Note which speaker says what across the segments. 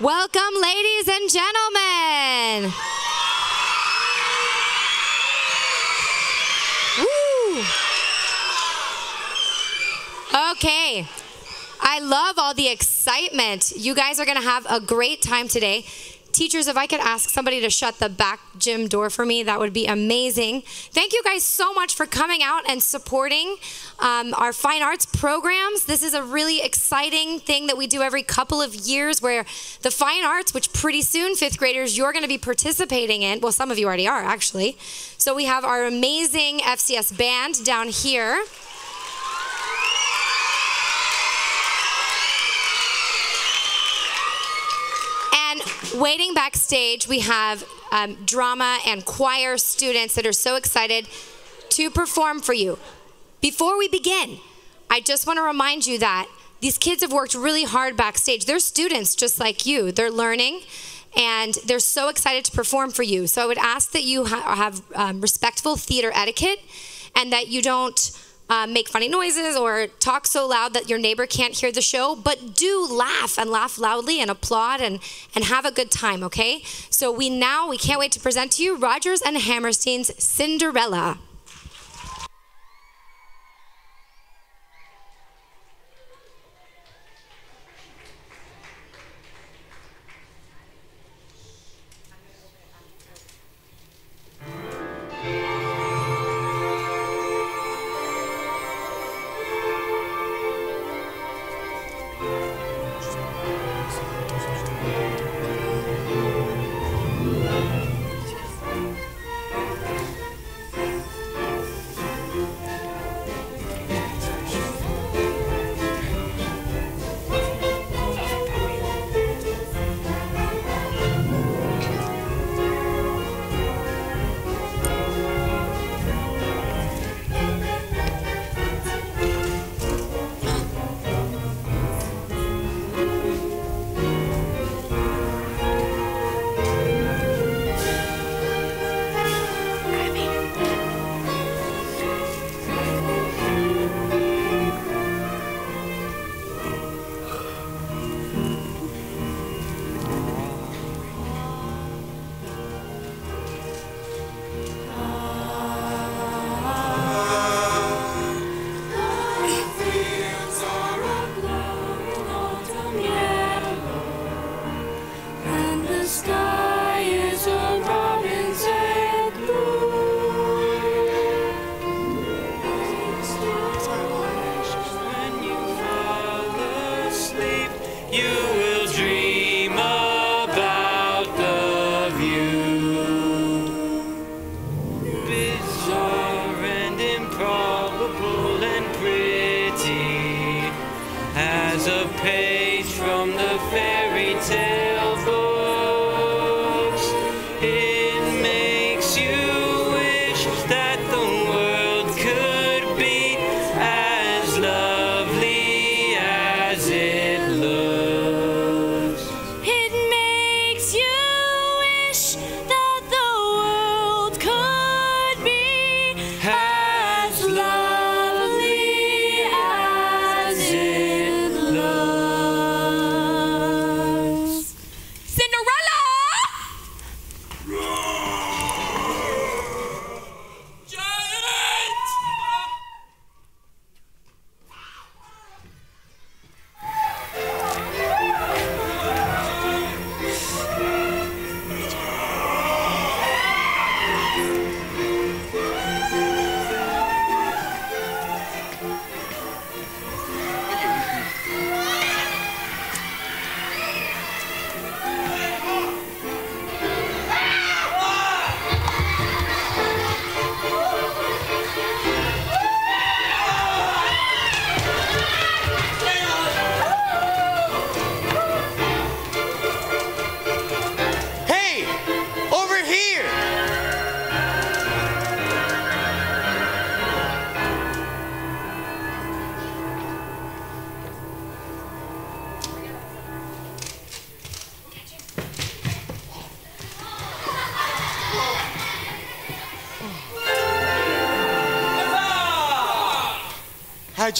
Speaker 1: Welcome, ladies and gentlemen. Woo. Okay. I love all the excitement. You guys are going to have a great time today. Teachers, if I could ask somebody to shut the back gym door for me, that would be amazing. Thank you guys so much for coming out and supporting um, our fine arts programs. This is a really exciting thing that we do every couple of years where the fine arts, which pretty soon, fifth graders, you're going to be participating in. Well, some of you already are, actually. So we have our amazing FCS band down here. And waiting backstage, we have um, drama and choir students that are so excited to perform for you. Before we begin, I just want to remind you that these kids have worked really hard backstage. They're students just like you, they're learning. And they're so excited to perform for you. So I would ask that you ha- have um, respectful theater etiquette and that you don't uh, make funny noises or talk so loud that your neighbor can't hear the show, but do laugh and laugh loudly and applaud and, and have a good time, okay? So we now, we can't wait to present to you Rodgers and Hammerstein's Cinderella.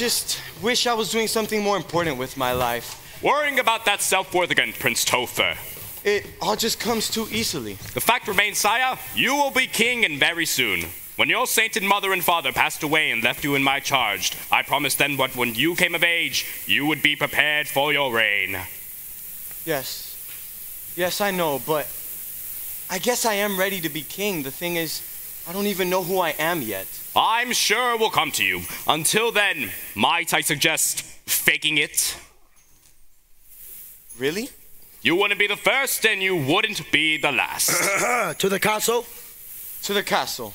Speaker 2: Just wish I was doing something more important with my life.
Speaker 3: worrying about that self-worth again, Prince Topher.
Speaker 2: It all just comes too easily.
Speaker 3: The fact remains, sire, you will be king and very soon. When your sainted mother and father passed away and left you in my charge, I promised then that when you came of age, you would be prepared for your reign.
Speaker 2: Yes. Yes, I know, but I guess I am ready to be king. The thing is, I don't even know who I am yet.
Speaker 3: I'm sure we'll come to you. Until then, might I suggest faking it?
Speaker 2: Really?
Speaker 3: You wouldn't be the first and you wouldn't be the last.
Speaker 4: to the castle?
Speaker 2: To the castle.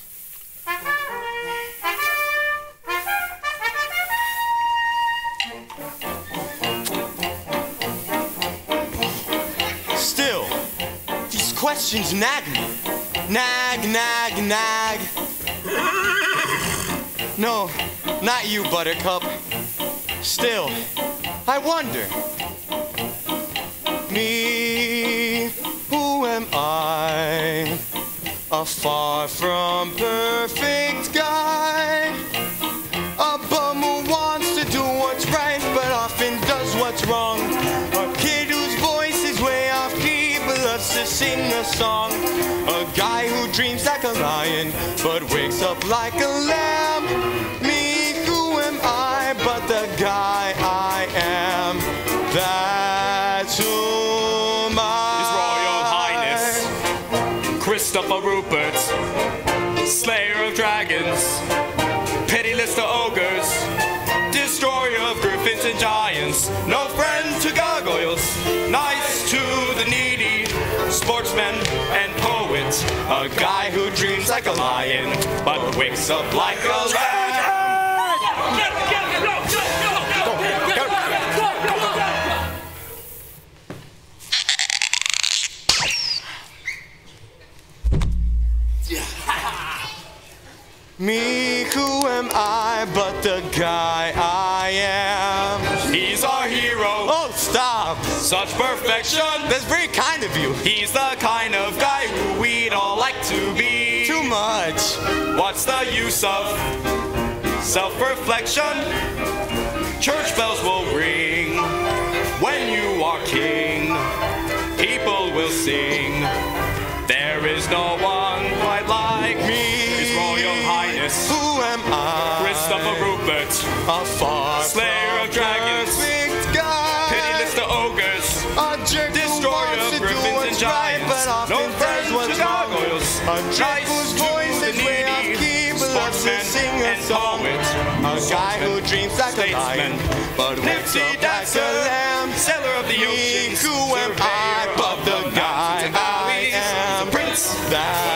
Speaker 2: Still, these questions nag me. Nag, nag, nag. No, not you, Buttercup. Still, I wonder. Me, who am I? A far from perfect guy. A bum who wants to do what's right, but often does what's wrong. Sing a song. A guy who dreams like a lion, but wakes up like a lamb. Me, who am I, but the guy I am? That's whom I.
Speaker 3: His Royal Highness Christopher Rupert, Slayer of Dragons, Pitiless to Ogres, sportsman and poet, a guy who dreams like a lion, but wakes up like a lamb.
Speaker 2: Me, who am I but the guy I am?
Speaker 3: He's our hero,
Speaker 2: Oh, stop!
Speaker 3: Such perfection.
Speaker 2: That's very kind of you.
Speaker 3: He's the kind of guy who we'd all like to be.
Speaker 2: Too much.
Speaker 3: What's the use of self-reflection? Church bells will ring when you are king. People will sing. There is no one quite like
Speaker 2: Me.
Speaker 3: His Royal Highness
Speaker 2: Who am I?
Speaker 3: Christopher Rupert,
Speaker 2: A far
Speaker 3: Slayer
Speaker 2: but loves to
Speaker 3: sportsman
Speaker 2: sing a song. A guy who dreams like a lion, but wakes up like a lamb.
Speaker 3: Seller of the
Speaker 2: Me,
Speaker 3: oceans,
Speaker 2: who am I but the guy I am?
Speaker 3: prince.
Speaker 2: That's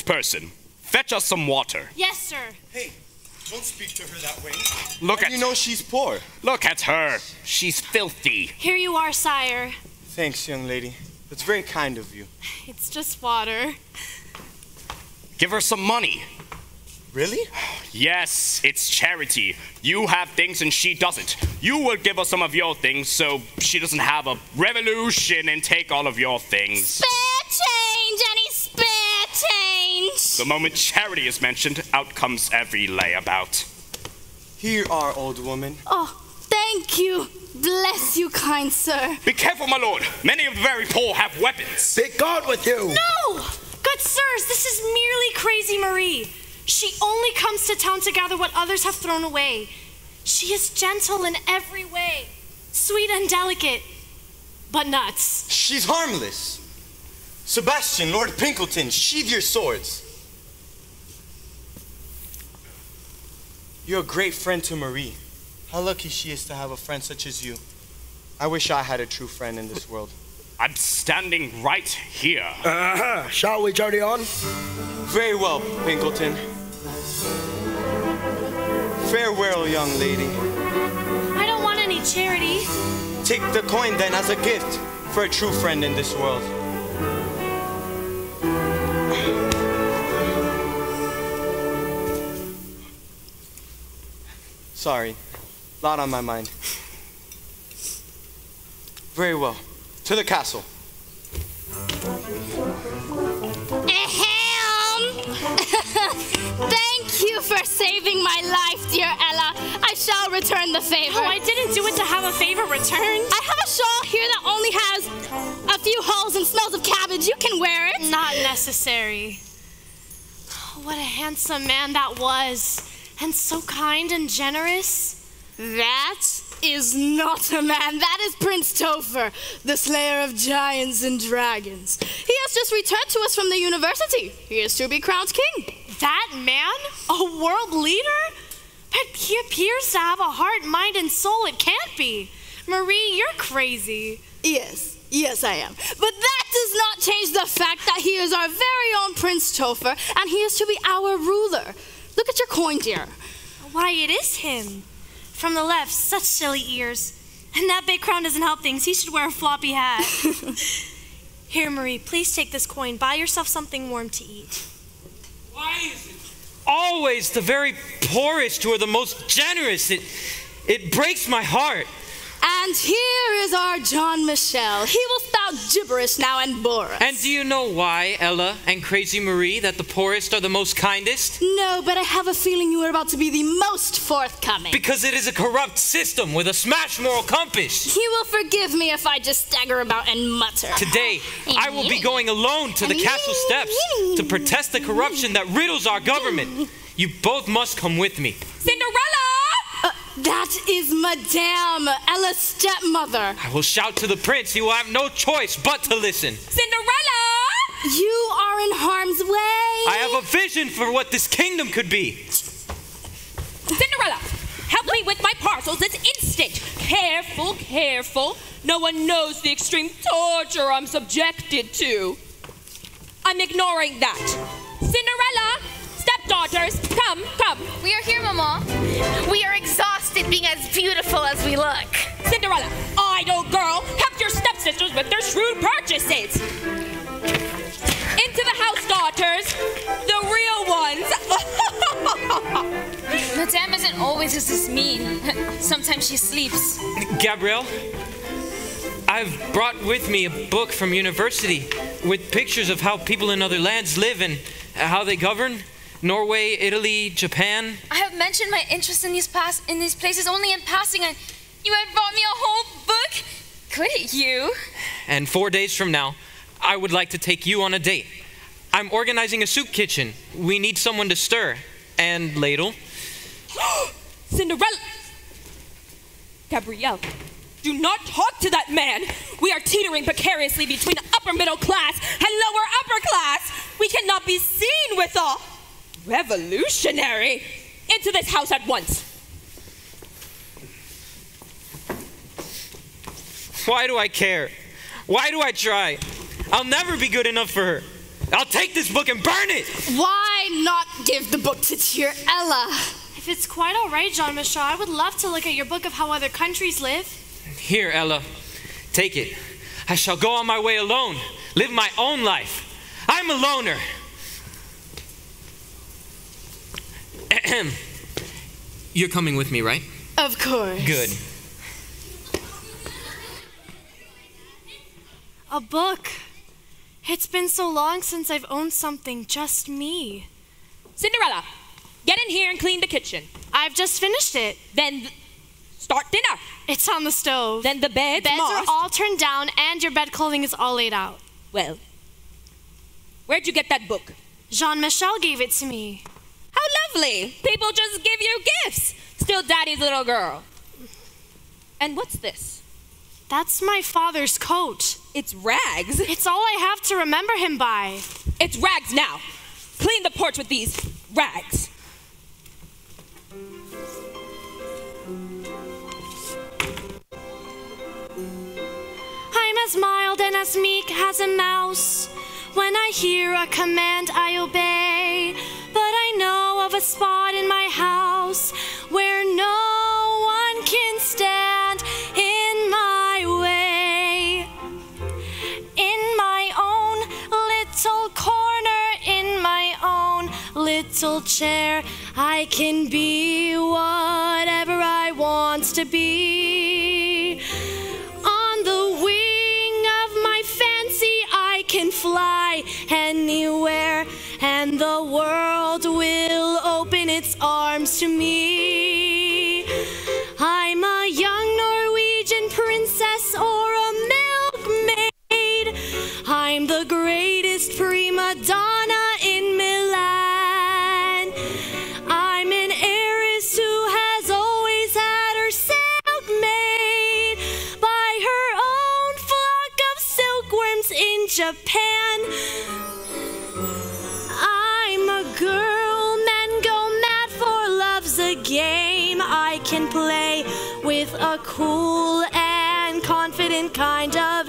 Speaker 3: there, impoverished person, fetch us some water.
Speaker 5: Yes, sir.
Speaker 2: Hey, don't speak to her that way.
Speaker 3: Look at
Speaker 2: You know she's poor.
Speaker 3: look at her. She's filthy.
Speaker 5: Here you are, sire.
Speaker 2: Thanks, young lady. That's very kind of you.
Speaker 5: It's just water.
Speaker 3: Give her some money.
Speaker 2: Really?
Speaker 3: Yes, it's charity. You have things and she doesn't. You will give her some of your things so she doesn't have a revolution and take all of your things.
Speaker 5: Spare change! Any spare change?
Speaker 3: The moment charity is mentioned, out comes every layabout.
Speaker 2: Here are, old woman.
Speaker 5: Oh, thank you. Bless you, kind sir.
Speaker 3: Be careful, my lord. Many of the very poor have weapons.
Speaker 4: Be God with you!
Speaker 5: No! Good sirs, this is merely Crazy Marie. She only comes to town to gather what others have thrown away. She is gentle in every way, sweet and delicate, but nuts.
Speaker 2: She's harmless. Sebastian, Lord Pinkleton, sheathe your swords. You're a great friend to Marie. How lucky she is to have a friend such as you. I wish I had a true friend in this world.
Speaker 3: I'm standing right here.
Speaker 4: Uh-huh. Shall we journey on?
Speaker 2: Very well, Pinkleton. Farewell, young lady.
Speaker 5: I don't want any charity.
Speaker 2: Take the coin then as a gift for a true friend in this world. Sorry, lot on my mind. Very well. To the castle.
Speaker 4: Ahem. Thank you for saving my life, dear Ella. I shall return the favor.
Speaker 5: Oh, I didn't do it to have a favor returned.
Speaker 4: I have a shawl here that only has a few holes and smells of cabbage. You can wear it.
Speaker 5: Not necessary. Oh, What a handsome man that was. And so kind and generous.
Speaker 4: That is not a man. That is Prince Topher, the slayer of giants and dragons. He has just returned to us from the university. He is to be crowned king.
Speaker 5: That man? A world leader? But he appears to have a heart, mind, and soul. It can't be. Marie, you're crazy.
Speaker 4: Yes, yes, I am. But that does not change the fact that he is our very own Prince Topher, and he is to be our ruler. Look at your coin, dear.
Speaker 5: Why, it is him. From the left, such silly ears. And that big crown doesn't help things. He should wear a floppy hat. Here, Marie, please take this coin. Buy yourself something warm to eat.
Speaker 6: Why is it always the very poorest who are the most generous? It, it breaks my heart.
Speaker 4: And here is our Jean Michel. He will spout gibberish now and bore us.
Speaker 6: And do you know why, Ella and Crazy Marie, that the poorest are the most kindest?
Speaker 4: no, but I have a feeling you are about to be the most forthcoming.
Speaker 6: Because it is a corrupt system with a smashed moral compass.
Speaker 4: he will forgive me if I just stagger about and mutter.
Speaker 6: Today, I will be going alone to the castle steps to protest the corruption that riddles our government. You both must come with me.
Speaker 7: Cinderella!
Speaker 4: That is Madame, Ella's stepmother.
Speaker 6: I will shout to the prince. He will have no choice but to listen.
Speaker 7: Cinderella!
Speaker 4: You are in harm's way.
Speaker 6: I have a vision for what this kingdom could be.
Speaker 7: Cinderella, help me with my parcels this instant. Careful, careful. No one knows the extreme torture I'm subjected to. I'm ignoring that. Cinderella, stepdaughters, come, come.
Speaker 8: We are here, Mama. We are exhausted being as beautiful as we look.
Speaker 7: Cinderella, idle girl, help your stepsisters with their shrewd purchases. Into the house, daughters. The real ones.
Speaker 8: Madame isn't always just this mean. Sometimes she sleeps.
Speaker 6: Gabrielle, I've brought with me a book from university with pictures of how people in other lands live and how they govern. Norway, Italy, Japan.
Speaker 8: I have mentioned my interest in these past in these places only in passing, and you have brought me a whole book. Could it, you?
Speaker 6: And four days from now, I would like to take you on a date. I'm organizing a soup kitchen. We need someone to stir and ladle.
Speaker 7: Cinderella. Gabrielle, do not talk to that man. We are teetering precariously between the upper middle class and lower upper class. We cannot be seen with a revolutionary. Into this house at once.
Speaker 6: Why do I care? Why do I try? I'll never be good enough for her. I'll take this book and burn it.
Speaker 4: Why not give the book to dear Ella?
Speaker 5: If it's quite all right, Jean Michel, I would love to look at your book of how other countries live.
Speaker 6: Here, Ella, take it. I shall go on my way alone, live my own life. I'm a loner. Ahem. You're coming with me, right?
Speaker 4: Of course.
Speaker 6: Good.
Speaker 5: A book. It's been so long since I've owned something just me.
Speaker 7: Cinderella, get in here and clean the kitchen.
Speaker 5: I've just finished it.
Speaker 7: Then th- start dinner.
Speaker 5: It's on the stove.
Speaker 7: Then the beds.
Speaker 5: Beds are all turned down and your bed clothing is all laid out.
Speaker 7: Well, where'd you get that book?
Speaker 5: Jean Michel gave it to me.
Speaker 7: How lovely. People just give you gifts. Still daddy's little girl. And what's this?
Speaker 5: That's my father's coat.
Speaker 7: It's rags.
Speaker 5: It's all I have to remember him by.
Speaker 7: It's rags now. Clean the porch with these rags.
Speaker 5: I'm as mild and as meek as a mouse. When I hear a command, I obey. But I know of a spot in my house where no one can stand in my way. In my own little corner, in my own little chair, I can be whatever I want to be. Fly anywhere, and the world will open its arms to me. I'm a young Norwegian princess or a milkmaid. I'm the greatest prima donna silkworms in Japan. I'm a girl, men go mad for love's a game I can play with a cool and confident kind of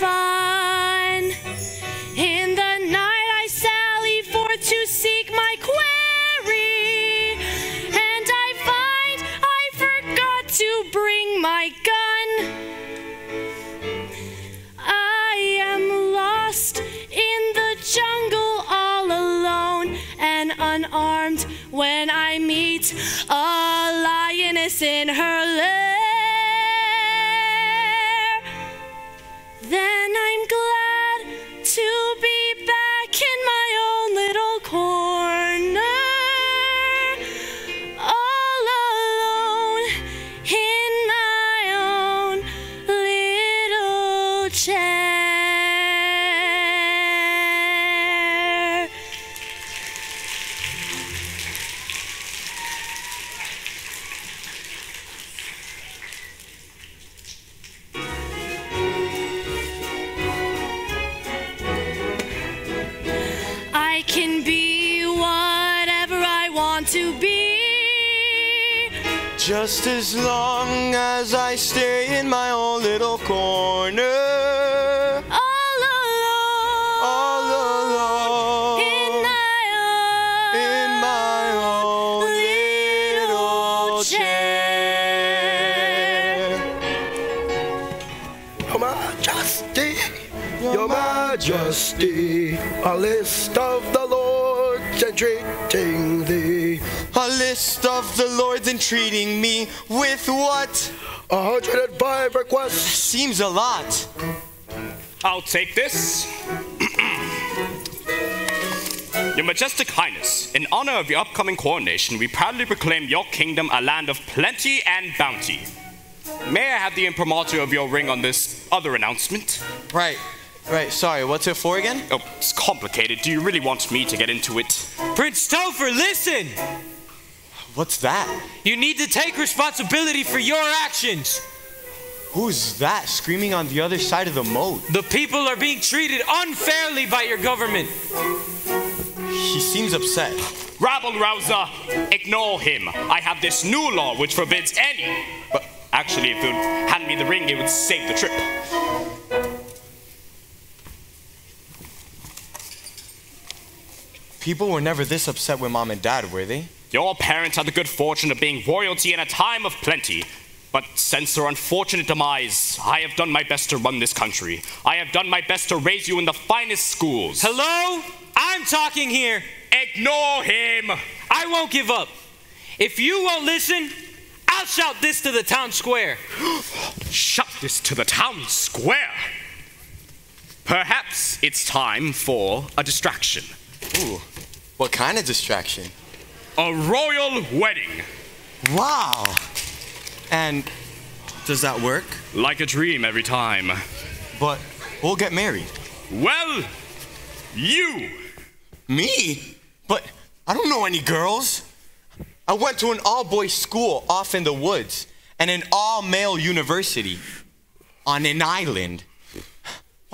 Speaker 5: yet
Speaker 2: Just as long as I stay in my own little corner.
Speaker 5: All alone.
Speaker 2: All alone.
Speaker 5: In my own.
Speaker 2: in my own little chair.
Speaker 9: Your Majesty, Your Majesty, a list of the lords entreating thee.
Speaker 2: A list of the lords entreating me with what?
Speaker 9: A hundred and five requests.
Speaker 2: Seems a lot.
Speaker 3: I'll take this. Your Majestic Highness, in honor of your upcoming coronation, we proudly proclaim your kingdom a land of plenty and bounty. May I have the imprimatur of your ring on this other announcement?
Speaker 2: Right, right. Sorry, what's it for again?
Speaker 3: Oh, it's complicated. Do you really want me to get into it?
Speaker 6: Prince Topher, listen!
Speaker 2: What's that?
Speaker 6: You need to take responsibility for your actions.
Speaker 2: Who's that screaming on the other side of the moat?
Speaker 6: The people are being treated unfairly by your government.
Speaker 2: He seems upset.
Speaker 3: Rabble rouser, ignore him. I have this new law which forbids any. But actually, if you'd hand me the ring, it would save the trip.
Speaker 2: People were never this upset with mom and dad, were they?
Speaker 3: Your parents had the good fortune of being royalty in a time of plenty. But since their unfortunate demise, I have done my best to run this country. I have done my best to raise you in the finest schools.
Speaker 6: Hello? I'm talking here.
Speaker 3: Ignore him!
Speaker 6: I won't give up. If you won't listen, I'll shout this to the town square.
Speaker 3: Shut this to the town square. Perhaps it's time for a distraction.
Speaker 2: Ooh, what kind of distraction?
Speaker 3: A royal wedding.
Speaker 2: Wow. And does that work?
Speaker 3: Like a dream every time.
Speaker 2: But we'll get married.
Speaker 3: Well, you.
Speaker 2: Me? But I don't know any girls. I went to an all boys school off in the woods and an all male university on an island.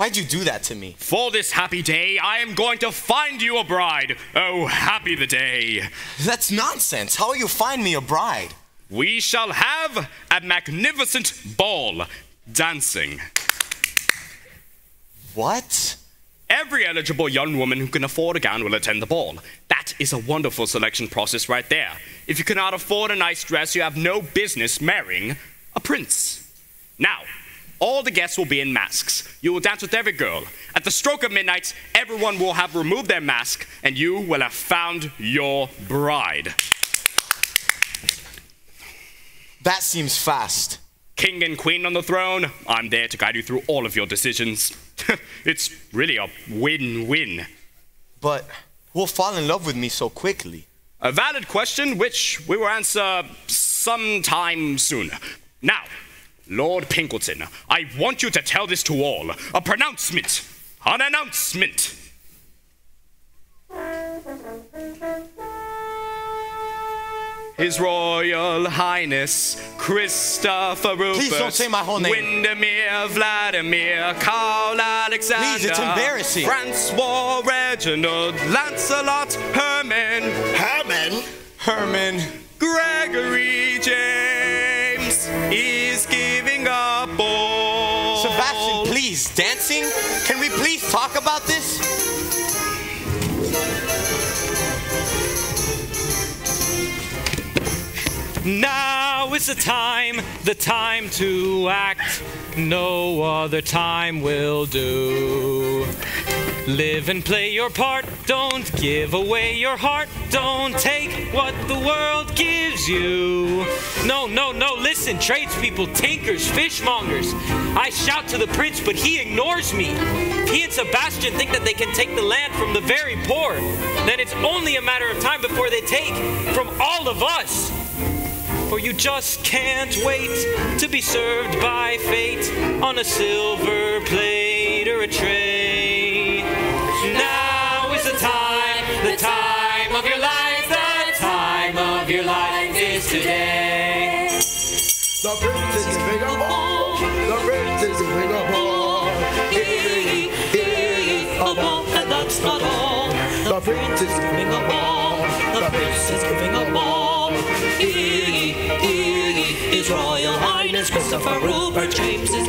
Speaker 2: Why'd you do that to me?
Speaker 3: For this happy day, I am going to find you a bride. Oh, happy the day.
Speaker 2: That's nonsense. How will you find me a bride?
Speaker 3: We shall have a magnificent ball dancing.
Speaker 2: What?
Speaker 3: Every eligible young woman who can afford a gown will attend the ball. That is a wonderful selection process right there. If you cannot afford a nice dress, you have no business marrying a prince. Now, all the guests will be in masks. You will dance with every girl. At the stroke of midnight, everyone will have removed their mask, and you will have found your bride.
Speaker 2: That seems fast.
Speaker 3: King and queen on the throne, I'm there to guide you through all of your decisions. it's really a win win.
Speaker 2: But who'll fall in love with me so quickly?
Speaker 3: A valid question which we will answer sometime soon. Now, Lord Pinkleton, I want you to tell this to all. A pronouncement. An announcement. His Royal Highness Christopher Rupert.
Speaker 2: Please don't say my whole name.
Speaker 3: Windermere, Vladimir, Carl Alexander.
Speaker 2: Please, it's embarrassing.
Speaker 3: Francois Reginald, Lancelot, Herman.
Speaker 9: Herman?
Speaker 2: Herman.
Speaker 3: Gregory James is giving up all.
Speaker 2: Sebastian, please, dancing? Can we please talk about this?
Speaker 6: Now is the time, the time to act. No other time will do. Live and play your part, don't give away your heart, don't take what the world gives you. No, no, no, listen, tradespeople, tinkers, fishmongers. I shout to the prince, but he ignores me. He and Sebastian think that they can take the land from the very poor, then it's only a matter of time before they take from all of us. For you just can't wait to be served by fate on a silver plate or a tray. Now is the time, the time of your life, the time of your life is today.
Speaker 9: The prince is giving a ball. The prince is giving a ball. Hey, hey, a ball, and that's not all. The prince is giving a ball. The prince is giving a ball. Iggy, His Royal Highness Christopher Rupert James is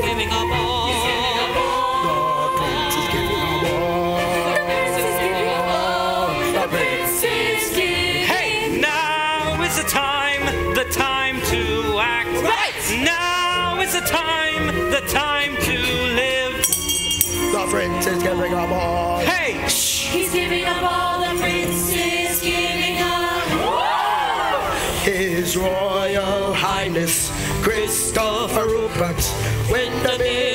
Speaker 6: time, the time to live.
Speaker 9: The prince is giving a ball.
Speaker 6: Hey, shh!
Speaker 10: He's giving up all the prince is giving up.
Speaker 9: His Royal Highness Christopher Rupert, Windermere, Vladimir,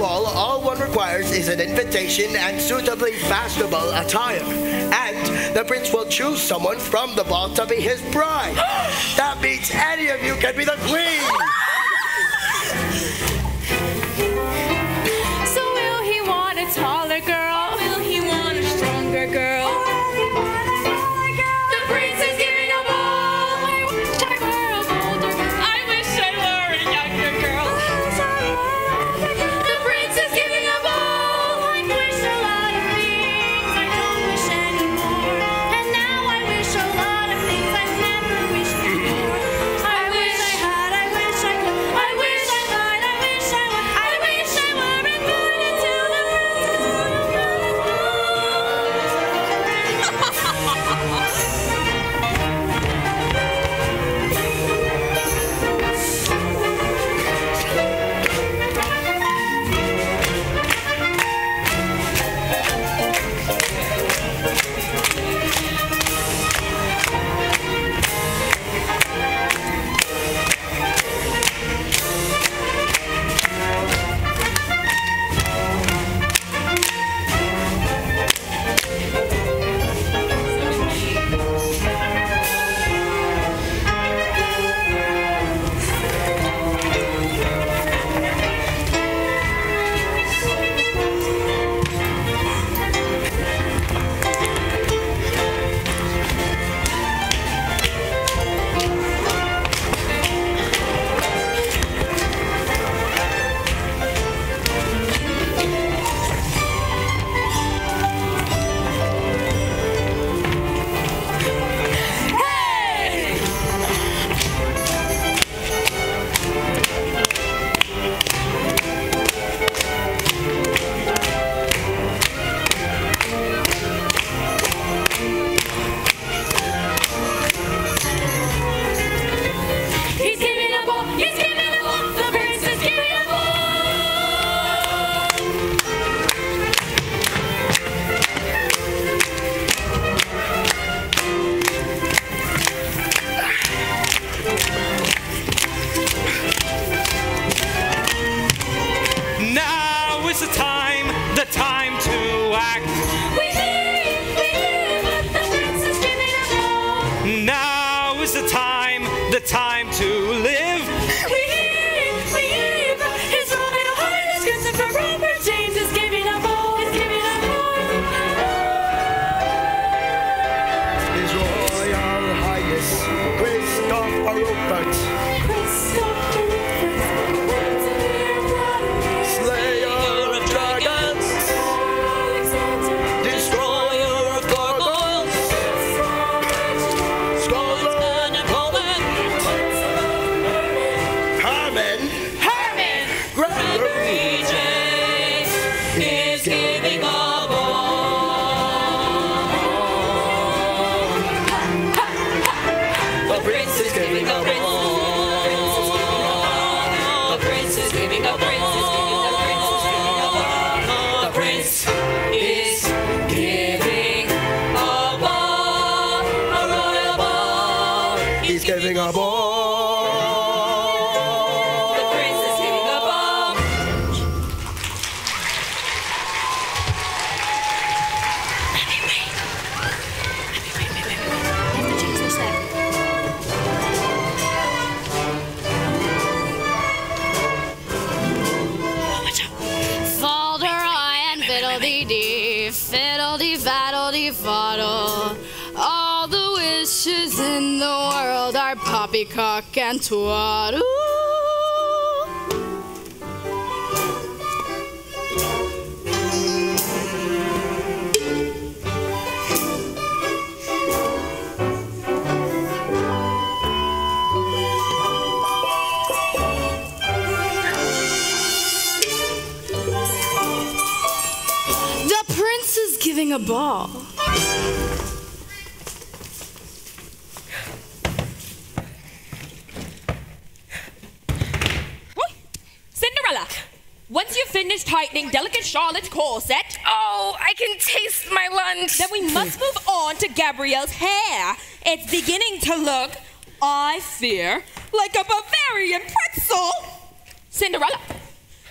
Speaker 9: To attend the ball, all one requires is an invitation and suitably fashionable attire. And the prince will choose someone from the ball to be his bride. that means any of you can be the queen.
Speaker 5: So will he want a taller girl?
Speaker 4: The prince is giving a ball.
Speaker 7: Cinderella, once you finish tightening delicate Charlotte's corset,
Speaker 8: Oh, I can taste my lunch.
Speaker 7: then we must move on to Gabrielle's hair. It's beginning to look, I fear, like a Bavarian pretzel. Cinderella,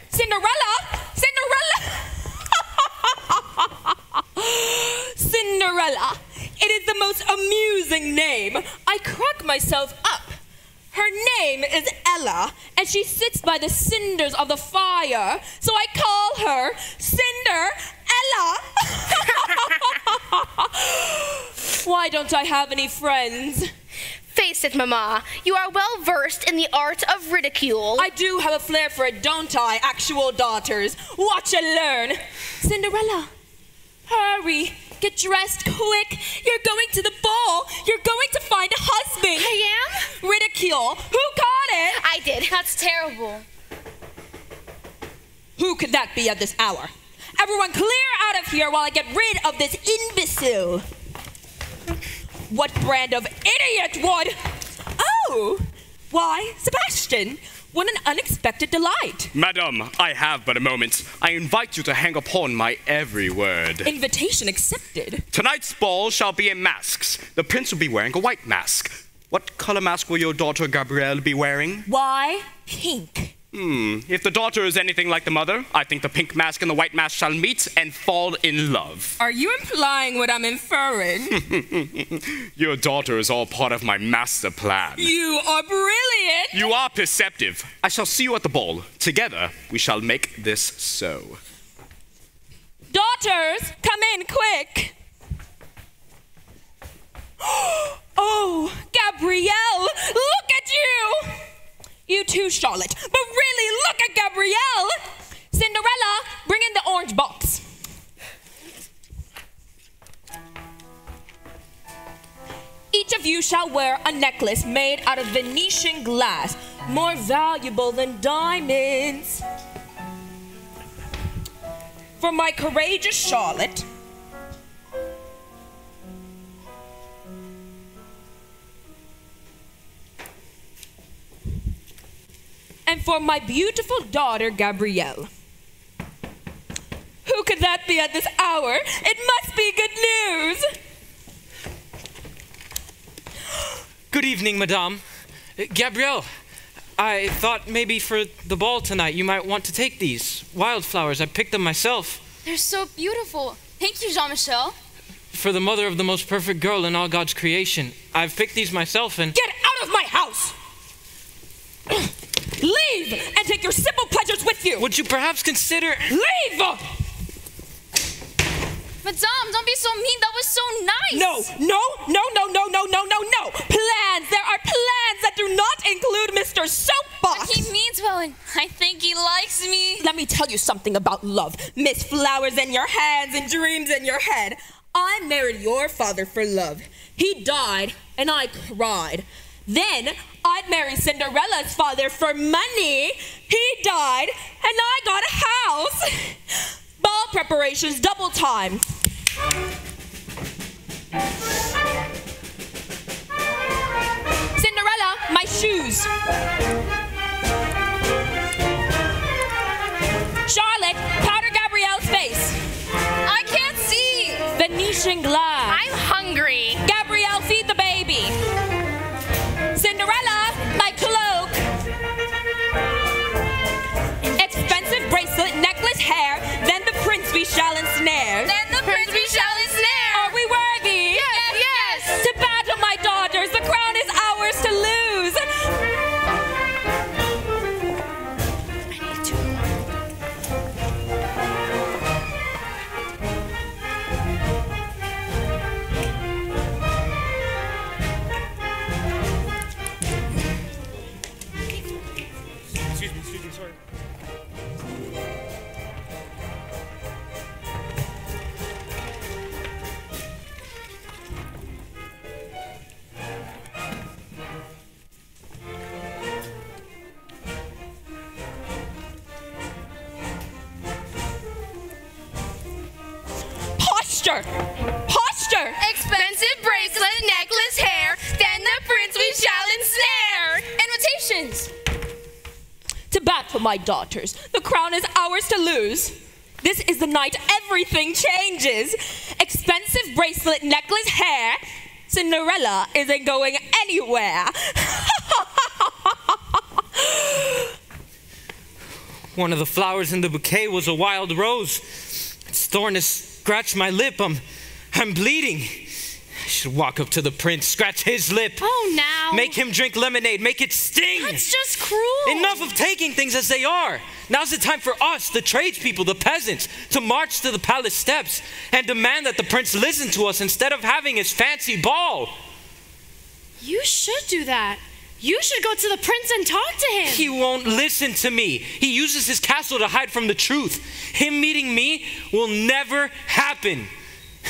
Speaker 7: Cinderella, Cinderella. Cinderella. It is the most amusing name. I crack myself up. Her name is Ella, and she sits by the cinders of the fire, so I call her Cinder Ella. Why don't I have any friends?
Speaker 8: Face it, Mama. You are well versed in the art of ridicule.
Speaker 7: I do have a flair for it, don't I, actual daughters? Watch and learn. Cinderella, hurry. Get dressed quick. You're going to the ball. You're going to find a husband.
Speaker 8: I am?
Speaker 7: Ridicule. Who caught it?
Speaker 8: I did. That's terrible.
Speaker 7: Who could that be at this hour? Everyone clear out of here while I get rid of this imbecile. What brand of idiot would? Oh, why, Sebastian, what an unexpected delight.
Speaker 3: Madam, I have but a moment. I invite you to hang upon my every word.
Speaker 7: Invitation accepted.
Speaker 3: Tonight's ball shall be in masks. The prince will be wearing a white mask. What color mask will your daughter Gabrielle be wearing?
Speaker 7: Why, pink.
Speaker 3: Hmm, if the daughter is anything like the mother, I think the pink mask and the white mask shall meet and fall in love.
Speaker 7: Are you implying what I'm inferring?
Speaker 3: Your daughter is all part of my master plan.
Speaker 7: you are brilliant.
Speaker 3: You are perceptive. I shall see you at the ball. Together, we shall make this so.
Speaker 7: Daughters, come in quick. Oh, Gabrielle, look at you. You too, Charlotte. But really, look at Gabrielle. Cinderella, bring in the orange box. Each of you shall wear a necklace made out of Venetian glass, more valuable than diamonds. For my courageous Charlotte, and for my beautiful daughter, Gabrielle. Who could that be at this hour? It must be good news.
Speaker 6: Good evening, Madame. Gabrielle, I thought maybe for the ball tonight you might want to take these wildflowers. I picked them myself
Speaker 8: They're so beautiful. Thank you, Jean Michel.
Speaker 6: for the mother of the most perfect girl in all God's creation. I've picked these myself and.
Speaker 7: Get out of my house! leave and take your simple pleasures with you.
Speaker 6: Would you perhaps consider.
Speaker 7: Leave!
Speaker 8: Madame, don't be so mean. That was so nice.
Speaker 7: No, no, no, no, no, no, no, no, no. Plans. There are plans that do not include Mr. Soapbox. But he
Speaker 8: means well, and I think he likes
Speaker 7: me. Let me tell you something about love. Miss Flowers in your hands and dreams in your head. I married your father for love. He died, and I cried. Then I'd marry Cinderella's father for money. He died, and I got a house. Ball preparations double time. Cinderella, my shoes. Charlotte, powder Gabrielle's face.
Speaker 8: I can't see.
Speaker 7: Venetian glass.
Speaker 5: I'm hungry.
Speaker 7: Cinderella, my cloak. Expensive bracelet, necklace, hair. Then the prince we shall ensnare.
Speaker 8: Then
Speaker 7: Posture. Posture.
Speaker 8: Expensive bracelet, necklace, hair. Then the prince we shall ensnare. Invitations.
Speaker 7: To bat for my daughters. The crown is ours to lose. This is the night everything changes. Expensive bracelet, necklace, hair. Cinderella isn't going anywhere.
Speaker 6: One of the flowers in the bouquet was a wild rose. Its thorn has scratched my lip. I'm, I'm bleeding. I should walk up to the prince, scratch his lip.
Speaker 5: Oh, now.
Speaker 6: Make him drink lemonade, make it sting.
Speaker 5: That's just cruel.
Speaker 6: Enough of taking things as they are. Now's the time for us, the tradespeople, the peasants, to march to the palace steps and demand that the prince listen to us instead of having his fancy ball.
Speaker 5: You should do that. You should go to the prince and talk to him.
Speaker 6: He won't listen to me. He uses his castle to hide from the truth. Him meeting me will never happen.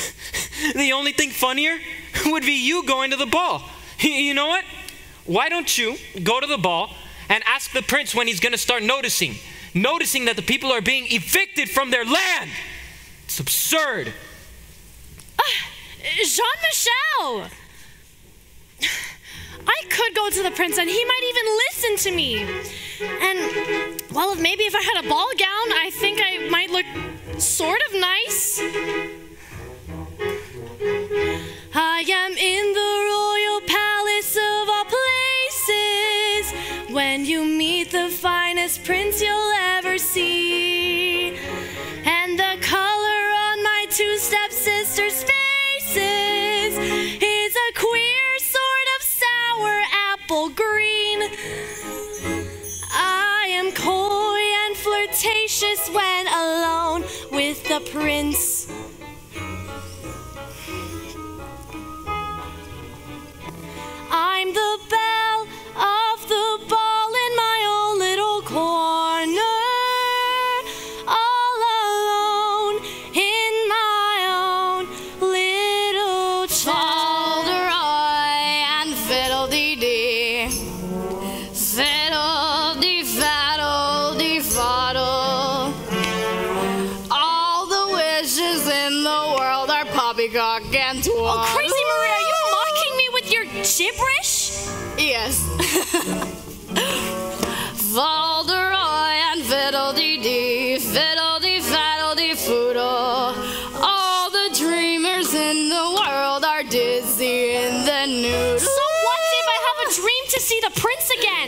Speaker 6: the only thing funnier would be you going to the ball. You know what? Why don't you go to the ball and ask the prince when he's going to start noticing? Noticing that the people are being evicted from their land. It's absurd.
Speaker 5: Ah, Jean Michel! I could go to the prince and he might even listen to me. And, well, maybe if I had a ball gown, I think I might look sort of nice. I am in the royal palace of all places. When you meet the finest prince you'll ever see. And the color on my two stepsisters' faces is a queer sour apple green. I am coy and flirtatious when alone with the prince. I'm the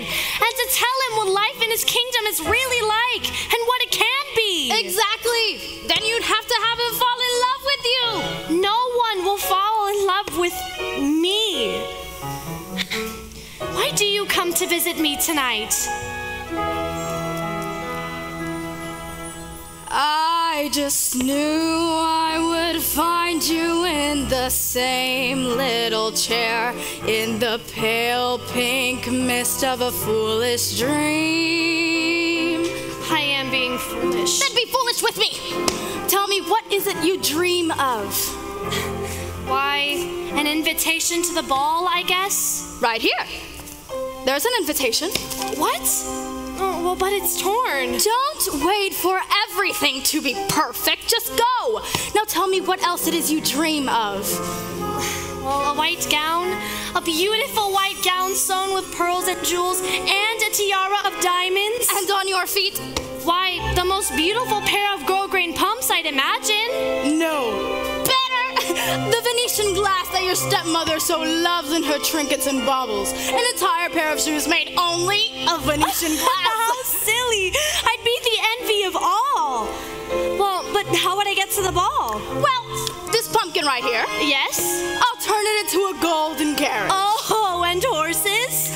Speaker 5: and to tell him what life in his kingdom is really like and what it can be? Exactly. Then you'd have to have him fall in love with you. No one will fall in love with me. Why do you come to visit me tonight? I just knew I would find you in the same little chair in the pale pink mist of a foolish dream. I am being foolish.
Speaker 4: Then be foolish with me. Tell me, what is it you dream of?
Speaker 5: Why, an invitation to the ball, I guess?
Speaker 4: Right here. There's an invitation.
Speaker 5: What? Oh, well, but it's torn.
Speaker 4: Don't wait for everything to be perfect. Just go. Now tell me what else it is you dream of.
Speaker 5: Well, a white gown, a beautiful white gown sewn with pearls and jewels, and a tiara of diamonds.
Speaker 4: And on your feet?
Speaker 5: Why, the most beautiful pair of grosgrain pumps, I'd imagine.
Speaker 4: No. The Venetian glass that your stepmother so loves in her trinkets and baubles. An entire pair of shoes made only of Venetian glass.
Speaker 5: How silly! I'd be the envy of all. Well, but how would I get to the ball?
Speaker 4: well, this pumpkin right here.
Speaker 5: Yes?
Speaker 4: I'll turn it into a golden carrot.
Speaker 5: Oh, and horses?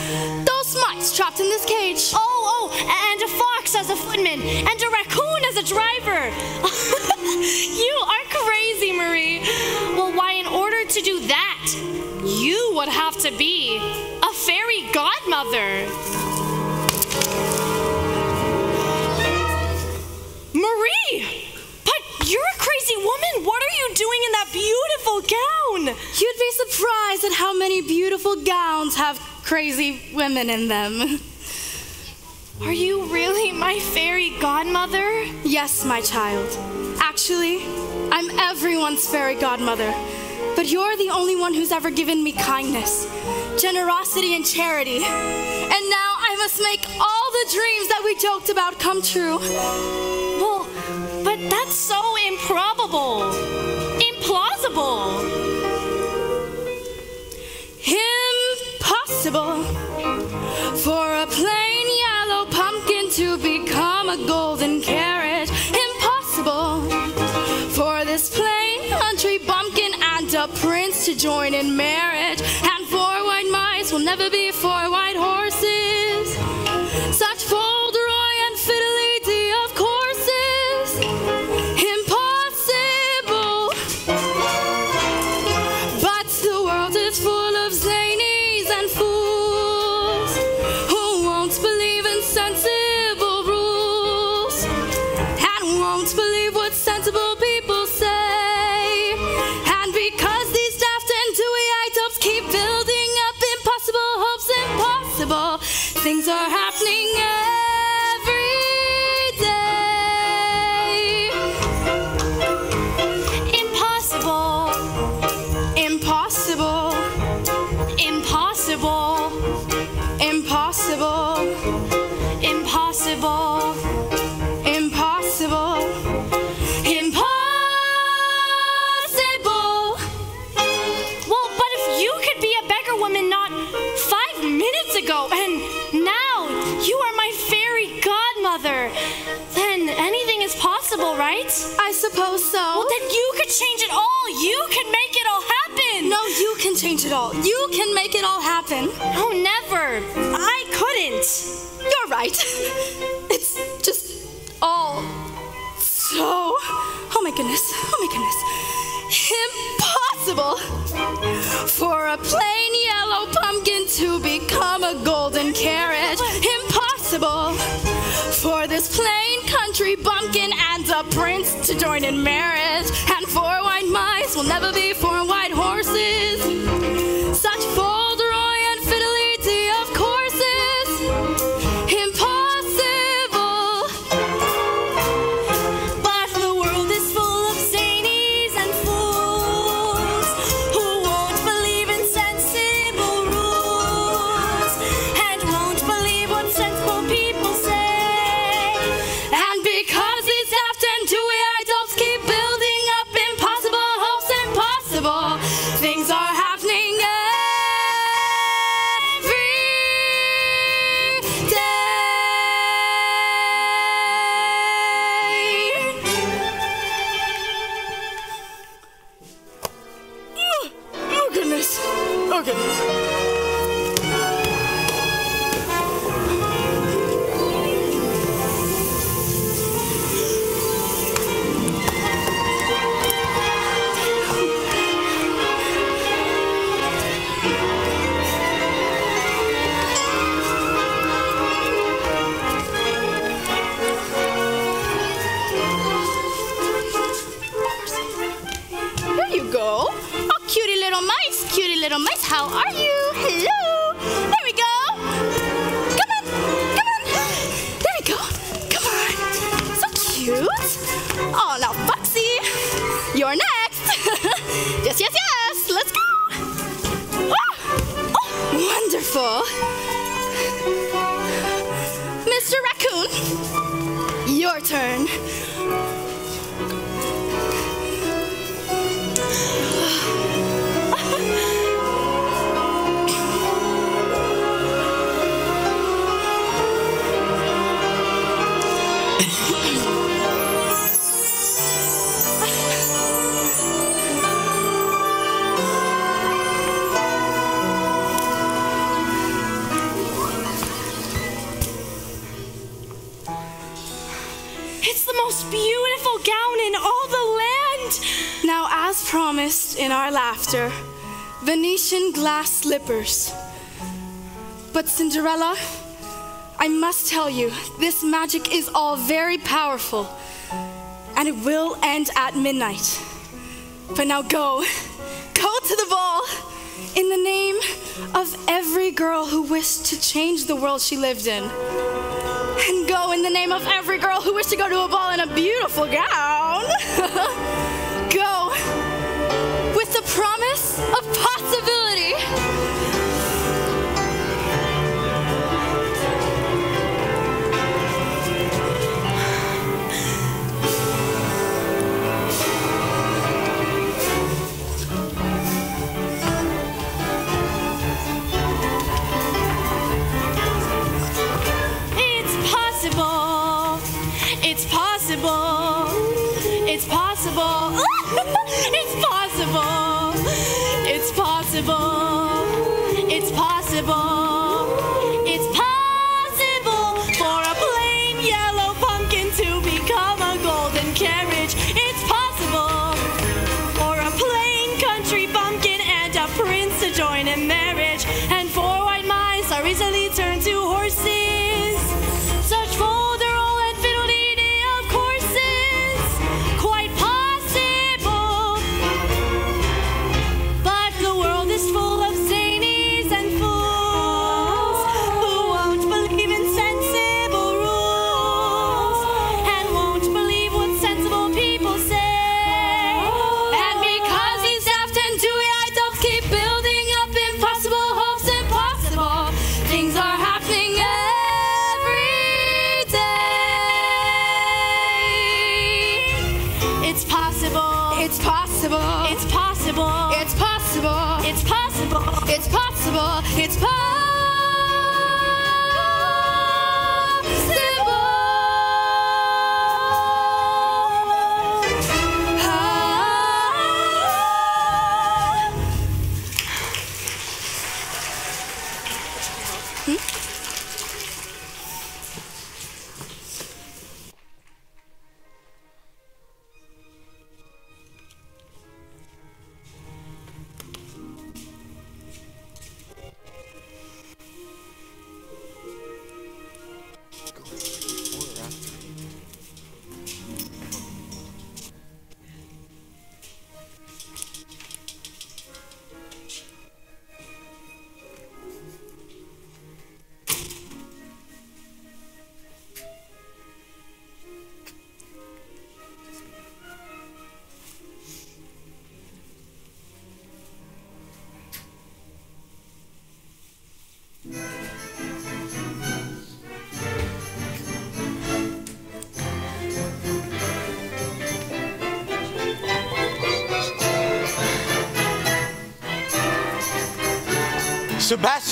Speaker 4: Those mice trapped in this cage.
Speaker 5: Oh, oh, and a fox as a footman, and a raccoon as a driver. you are crazy, Marie. Well, why, in order to do that, you would have to be a fairy godmother. Marie! You're a crazy woman. What are you doing in that beautiful gown?
Speaker 4: You'd be surprised at how many beautiful gowns have crazy women in them.
Speaker 5: Are you really my fairy godmother?
Speaker 4: Yes, my child. Actually, I'm everyone's fairy godmother. But you're the only one who's ever given me kindness, generosity, and charity. And now I must make all the dreams that we joked about come true.
Speaker 5: Well, but that's so improbable. Implausible.
Speaker 4: Impossible for a plain yellow pumpkin to become a golden carrot. Impossible for this plain country bumpkin and a prince to join in marriage. And four white mice will never be things are happening so.
Speaker 5: Well, then you could change it all. You can make it all happen.
Speaker 4: No, you can change it all. You can make it all happen.
Speaker 5: Oh, never. I couldn't.
Speaker 4: You're right. It's just all so. Oh my goodness. Oh my goodness. Impossible for a plain yellow pumpkin to become a golden carrot. Impossible for this plain country bumpkin and a prince to join in marriage. And four white mice will never be four white turn. Promised in our laughter, Venetian glass slippers. But Cinderella, I must tell you, this magic is all very powerful, and it will end at midnight. But now go, go to the ball in the name of every girl who wished to change the world she lived in. And go in the name of every girl who wished to go to a ball in a beautiful gown. go with the promise of possibility.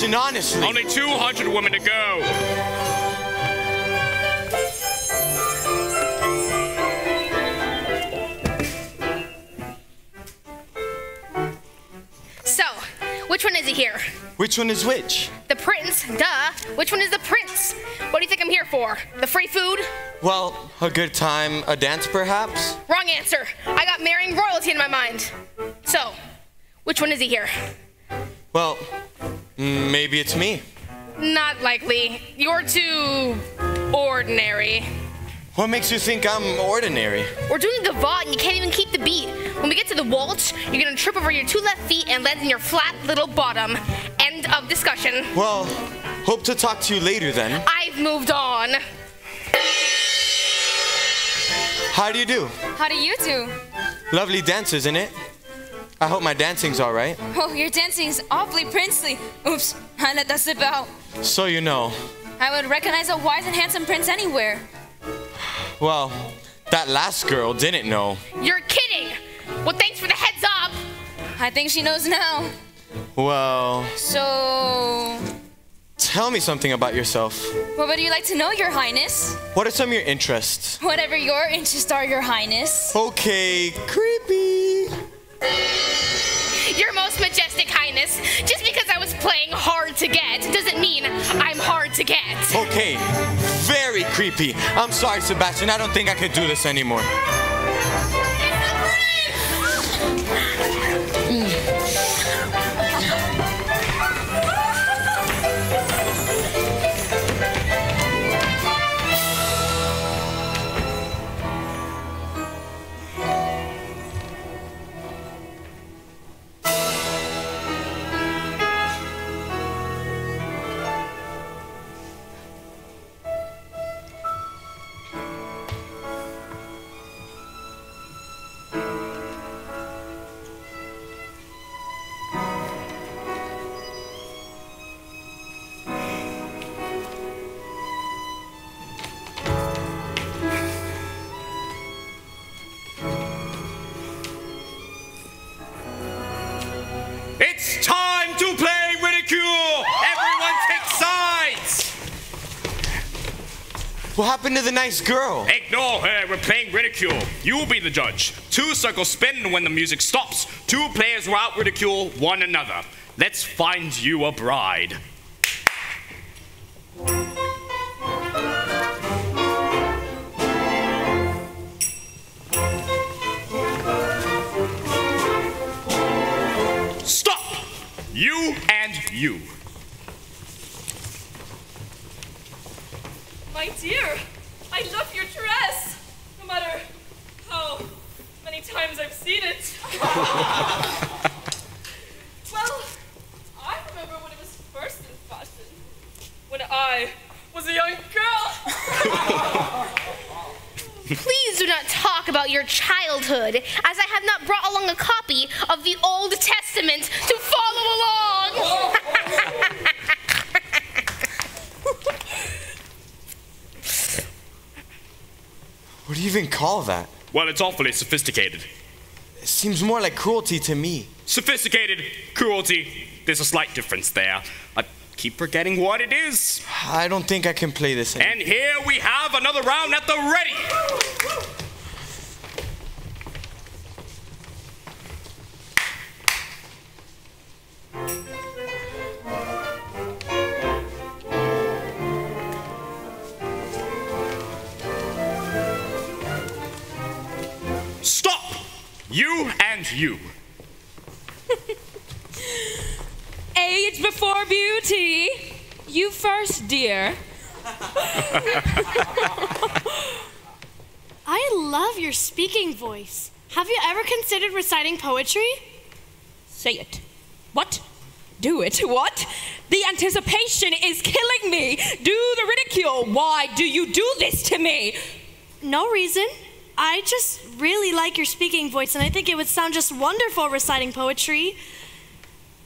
Speaker 2: Sebastian, honestly.
Speaker 3: Only 200 women to go.
Speaker 11: So, which one is he here?
Speaker 2: Which one is which?
Speaker 11: The prince, duh. Which one is the prince? What do you think I'm here for? The free food?
Speaker 2: Well, a good time, a dance perhaps?
Speaker 11: Wrong answer. I got marrying royalty in my mind. So, which one is he here?
Speaker 2: Well, maybe it's me.
Speaker 11: Not likely. You're too ordinary.
Speaker 2: What makes you think I'm ordinary?
Speaker 11: We're doing the vault and you can't even keep the beat. When we get to the waltz, you're gonna trip over your two left feet and land in your flat little bottom. End of discussion.
Speaker 2: Well, hope to talk to you later then.
Speaker 11: I've moved on.
Speaker 2: How do you do?
Speaker 8: How do you do?
Speaker 2: Lovely dance, isn't it? I hope my dancing's alright.
Speaker 8: Oh, your dancing is awfully princely. Oops, I let that slip out.
Speaker 2: So you know.
Speaker 8: I would recognize a wise and handsome prince anywhere.
Speaker 2: Well, that last girl didn't know.
Speaker 11: You're kidding. Well, thanks for the heads up.
Speaker 8: I think she knows now.
Speaker 2: Well,
Speaker 8: So,
Speaker 2: tell me something about yourself.
Speaker 8: what would you like to know, Your Highness?
Speaker 2: What are some of your interests?
Speaker 8: Whatever your interests are, Your Highness.
Speaker 2: Okay, creepy.
Speaker 11: Playing hard to get doesn't mean I'm hard to get.
Speaker 2: Okay, very creepy. I'm sorry, Sebastian. I don't think I could do this anymore. Happened to the nice girl?
Speaker 3: Ignore her, we're playing ridicule. You'll be the judge. Two circles spin when the music stops. Two players will out ridicule one another. Let's find you a bride. Stop! You and you.
Speaker 12: My dear, I love your dress. No matter how many times I've seen it. well, I remember when it was first in fashion. When I was a young girl.
Speaker 11: Please do not talk about your childhood, as I have not brought along a copy of the Old Testament to follow along.
Speaker 2: What do you even call that?
Speaker 3: Well, it's awfully sophisticated.
Speaker 2: It seems more like cruelty to me.
Speaker 3: Sophisticated, cruelty. There's a slight difference there. I keep forgetting what it is.
Speaker 2: I don't think I can play this anymore.
Speaker 3: And here we have another round at the ready. You and you.
Speaker 7: Age before beauty. You first, dear.
Speaker 5: I love your speaking voice. Have you ever considered reciting poetry?
Speaker 7: Say it. What? Do it. What? The anticipation is killing me. Do the ridicule. Why do you do this to me?
Speaker 5: No reason. I just really like your speaking voice, and I think it would sound just wonderful reciting poetry.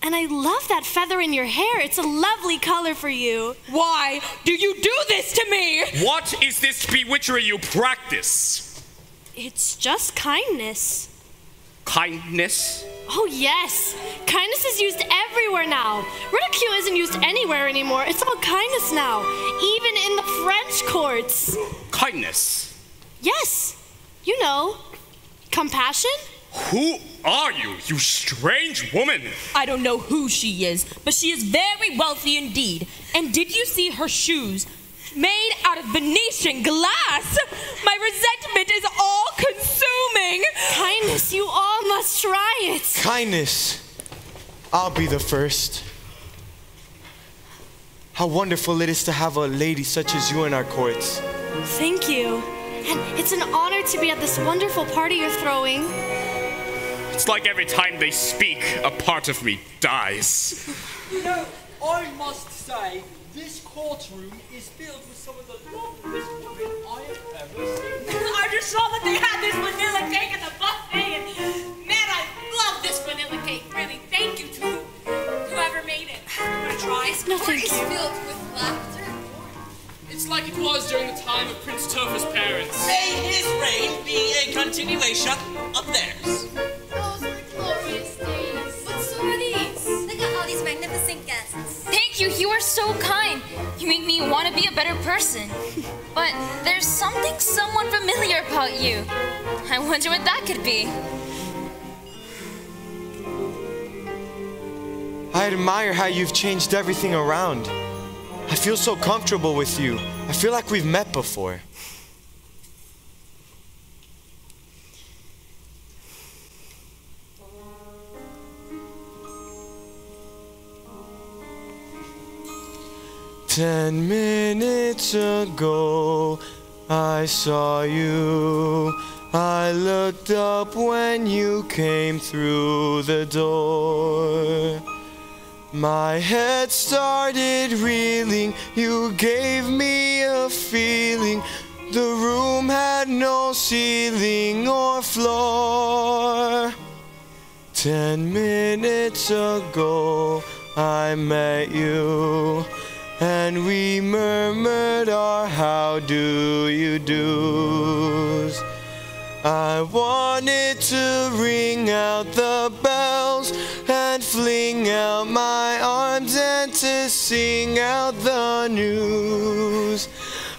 Speaker 5: And I love that feather in your hair. It's a lovely color for you.
Speaker 7: Why do you do this to me?
Speaker 3: What is this bewitchery you practice?
Speaker 5: It's just kindness.
Speaker 3: Kindness?
Speaker 5: Oh, yes. Kindness is used everywhere now. Ridicule isn't used anywhere anymore. It's about kindness now, even in the French courts.
Speaker 3: Kindness?
Speaker 5: Yes. You know, compassion?
Speaker 3: Who are you, you strange woman?
Speaker 7: I don't know who she is, but she is very wealthy indeed. And did you see her shoes? Made out of Venetian glass. My resentment is all consuming.
Speaker 5: Kindness, you all must try it.
Speaker 2: Kindness. I'll be the first. How wonderful it is to have a lady such as you in our courts.
Speaker 5: Thank you. And it's an honor to be at this wonderful party you're throwing.
Speaker 3: It's like every time they speak, a part of me dies.
Speaker 13: You know, I must say, this courtroom is filled with some of the loveliest women I have ever seen.
Speaker 10: I just saw that they had this vanilla cake at the buffet, and man, I love this vanilla cake. Really, thank you to whoever made it. Want to try?
Speaker 5: No, thank
Speaker 10: It's
Speaker 5: you.
Speaker 10: filled with laughter.
Speaker 14: It's like it was during the time of Prince Topher's parents.
Speaker 13: May his reign be a continuation of theirs.
Speaker 8: Those were glorious days. But so are these. Look at all these magnificent guests.
Speaker 15: Thank you. You are so kind. You make me want to be a better person. But there's something somewhat familiar about you. I wonder what that could be.
Speaker 2: I admire how you've changed everything around. I feel so comfortable with you. I feel like we've met before. Ten minutes ago, I saw you. I looked up when you came through the door. My head started reeling, you gave me a feeling. The room had no ceiling or floor. Ten minutes ago, I met you, and we murmured our how do you do's. I wanted to ring out the bells and fling out my arms and to sing out the news.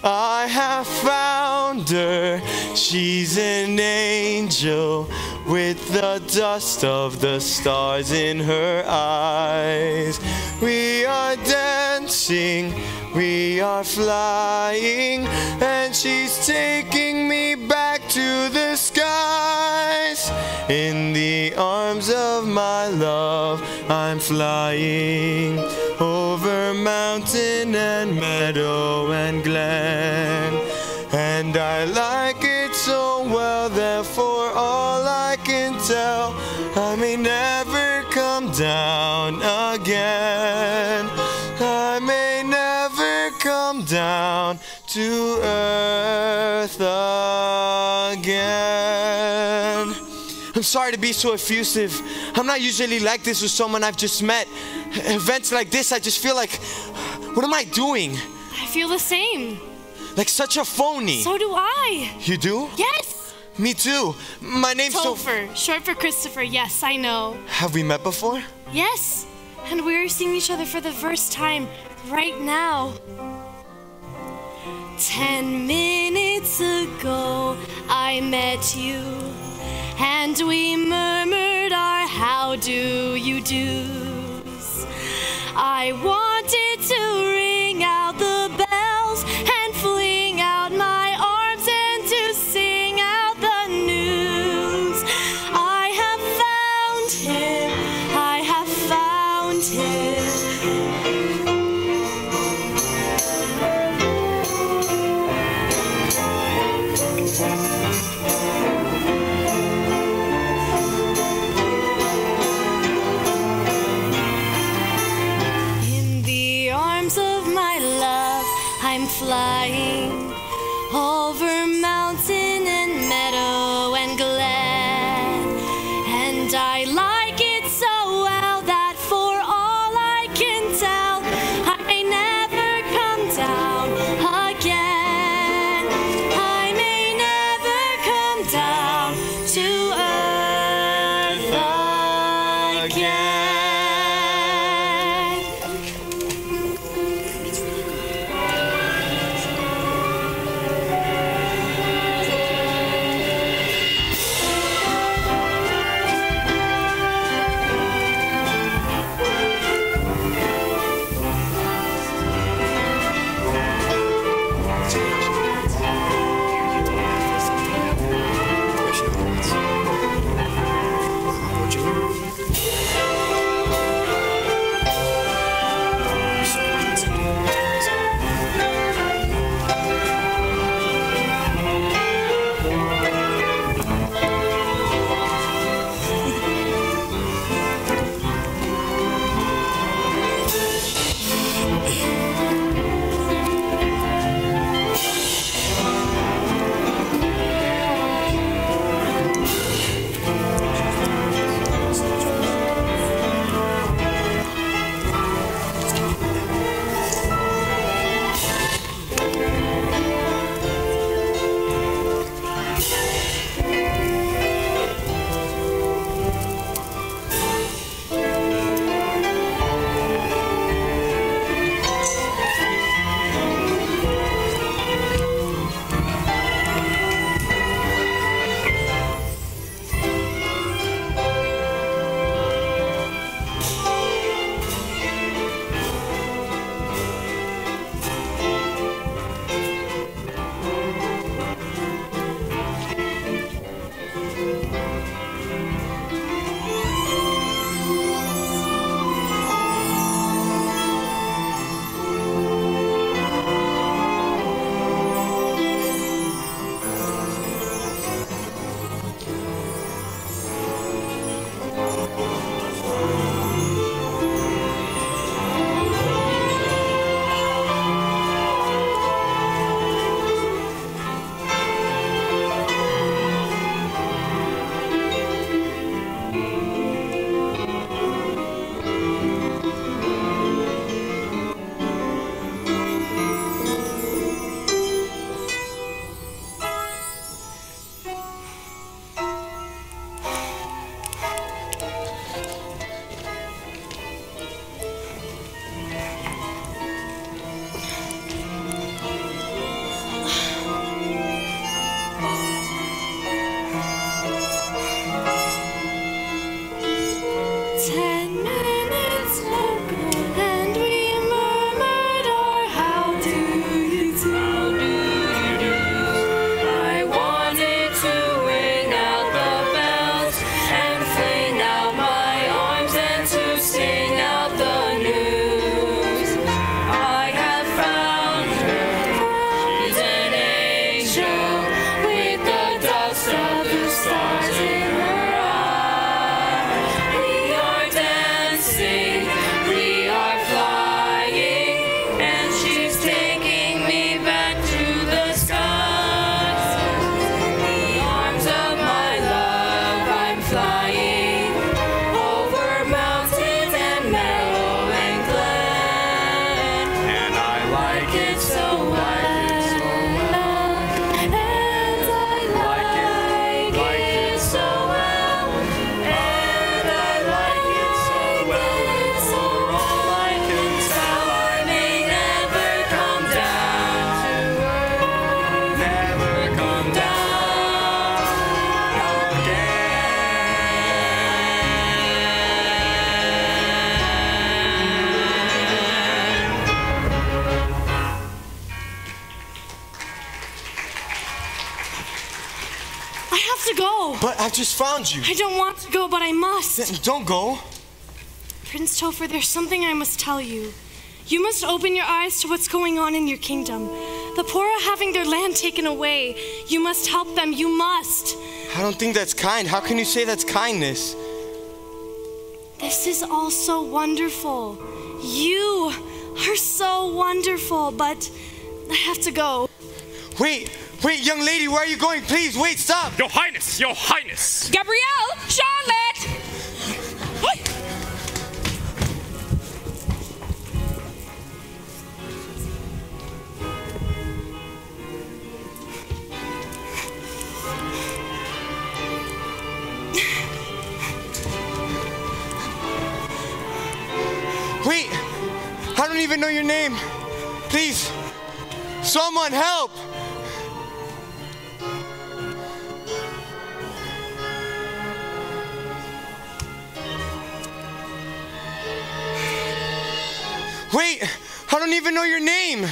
Speaker 2: I have found her, she's an angel with the dust of the stars in her eyes. We are dancing, we are flying, and she's taking me back to the skies. In the arms of my love, I'm flying over mountain and meadow and glen. And I like it so well that for all I may never come down again. I may never come down to earth again. I'm sorry to be so effusive. I'm not usually like this with someone I've just met. Events like this, I just feel like, what am I doing?
Speaker 5: I feel the same.
Speaker 2: Like such a phony.
Speaker 5: So do I.
Speaker 2: You do?
Speaker 5: Yes.
Speaker 2: Me too. My name's.
Speaker 5: Topher, short for Christopher. Yes, I know.
Speaker 2: Have we met before?
Speaker 5: Yes. And we're seeing each other for the first time right now. Ten minutes ago, I met you, and we murmured our how do you do's. I wanted to ring out the bells him, I have found him.
Speaker 16: Found
Speaker 2: you.
Speaker 5: I don't want to go, but I must.
Speaker 2: Don't go.
Speaker 5: Prince Topher, there's something I must tell you. You must open your eyes to what's going on in your kingdom. The poor are having their land taken away. You must help them. You must.
Speaker 2: I don't think that's kind. How can you say that's kindness?
Speaker 5: This is all so wonderful. You are so wonderful, but I have to go.
Speaker 2: Wait, wait, young lady, where are you going? Please, wait, stop.
Speaker 3: Your Highness, Your Highness.
Speaker 7: Gabrielle! Charlotte!
Speaker 2: Wait, I don't even know your name. Please, someone help. Wait, I don't even know your name.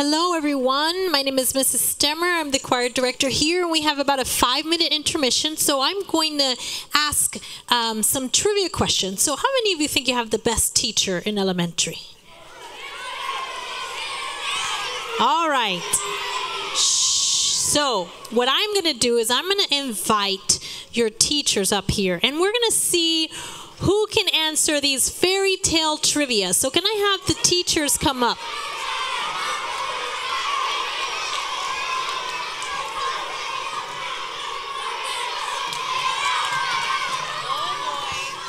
Speaker 17: Hello, everyone. My name is Mrs. Stemmer. I'm the choir director here, we have about a five minute intermission. So I'm going to ask um, some trivia questions. So, how many of you think you have the best teacher in elementary? All right. So, what I'm going to do is I'm going to invite your teachers up here, and we're going to see who can answer these fairy tale trivia. So, can I have the teachers come up?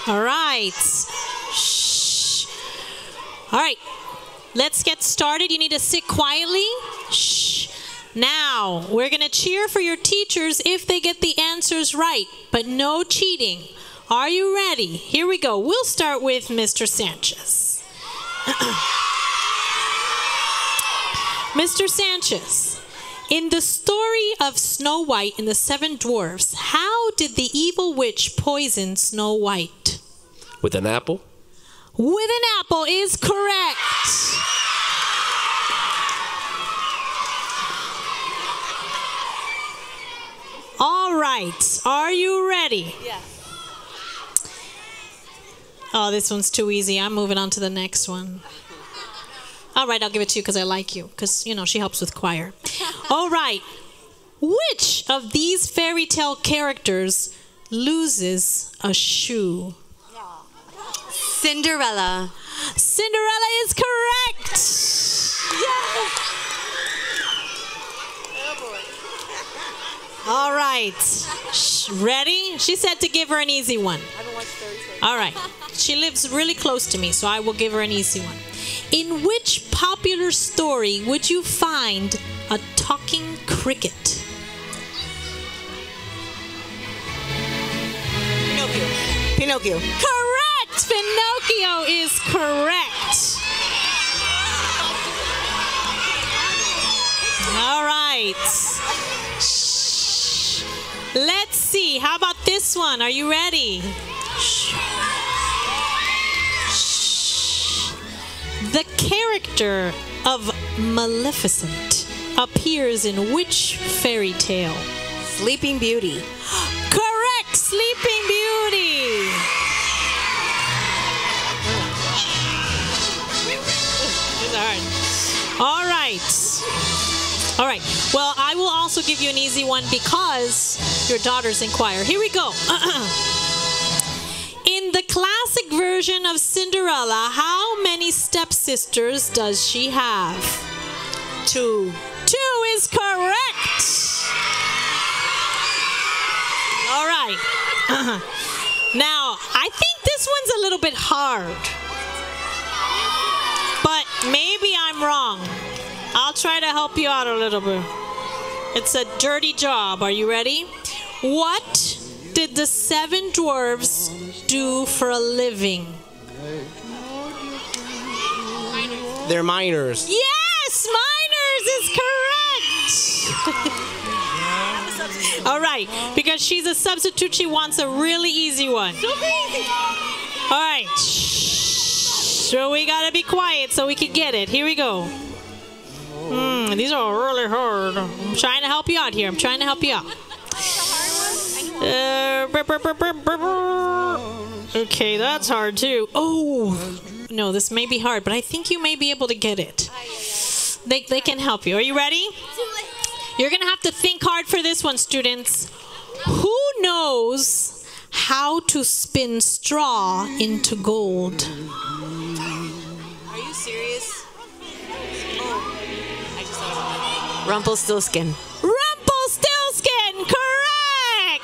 Speaker 17: All right. Shh. All right. Let's get started. You need to sit quietly. Shh. Now, we're going to cheer for your teachers if they get the answers right, but no cheating. Are you ready? Here we go. We'll start with Mr. Sanchez. Mr. Sanchez, in the story of Snow White and the Seven Dwarfs, how did the evil witch poison Snow White?
Speaker 18: With an apple?
Speaker 17: With an apple is correct. All right. Are you ready?
Speaker 5: Yeah.
Speaker 17: Oh, this one's too easy. I'm moving on to the next one. All right, I'll give it to you because I like you. Because, you know, she helps with choir. All right. Which of these fairy tale characters loses a shoe?
Speaker 1: Cinderella.
Speaker 17: Cinderella is correct. All right. Shh, Ready? She said to give her an easy one. I haven't watched fairy tales. All right. She lives really close to me, so I will give her an easy one. In which popular story would you find a talking cricket?
Speaker 19: Pinocchio. Pinocchio.
Speaker 17: Correct! Pinocchio is correct. All right. Shh. Let's see. How about this one? Are you ready? Shh. The character of Maleficent appears in which fairy tale?
Speaker 1: Sleeping Beauty.
Speaker 17: Correct, Sleeping Beauty. All right. All right. Well, I will also give you an easy one because your daughter's in choir. Here we go. In the classic version of Cinderella, how many stepsisters does she have? Two. Two is correct. All right. now, I think this one's a little bit hard. But maybe I'm wrong. I'll try to help you out a little bit. It's a dirty job. Are you ready? What did the seven dwarves do for a living?
Speaker 18: They're miners.
Speaker 17: Yes, miners is correct. All right, because she's a substitute, she wants a really easy one. All right. So we gotta be quiet so we can get it. Here we go. Hmm, these are really hard. I'm trying to help you out here. I'm trying to help you out. Uh, okay, that's hard too. Oh, no, this may be hard, but I think you may be able to get it. They, they can help you. Are you ready? You're going to have to think hard for this one, students. Who knows how to spin straw into gold?
Speaker 19: Are you serious? Oh, I just thought about. Rumpelstiltskin.
Speaker 17: Rumpelstiltskin, correct!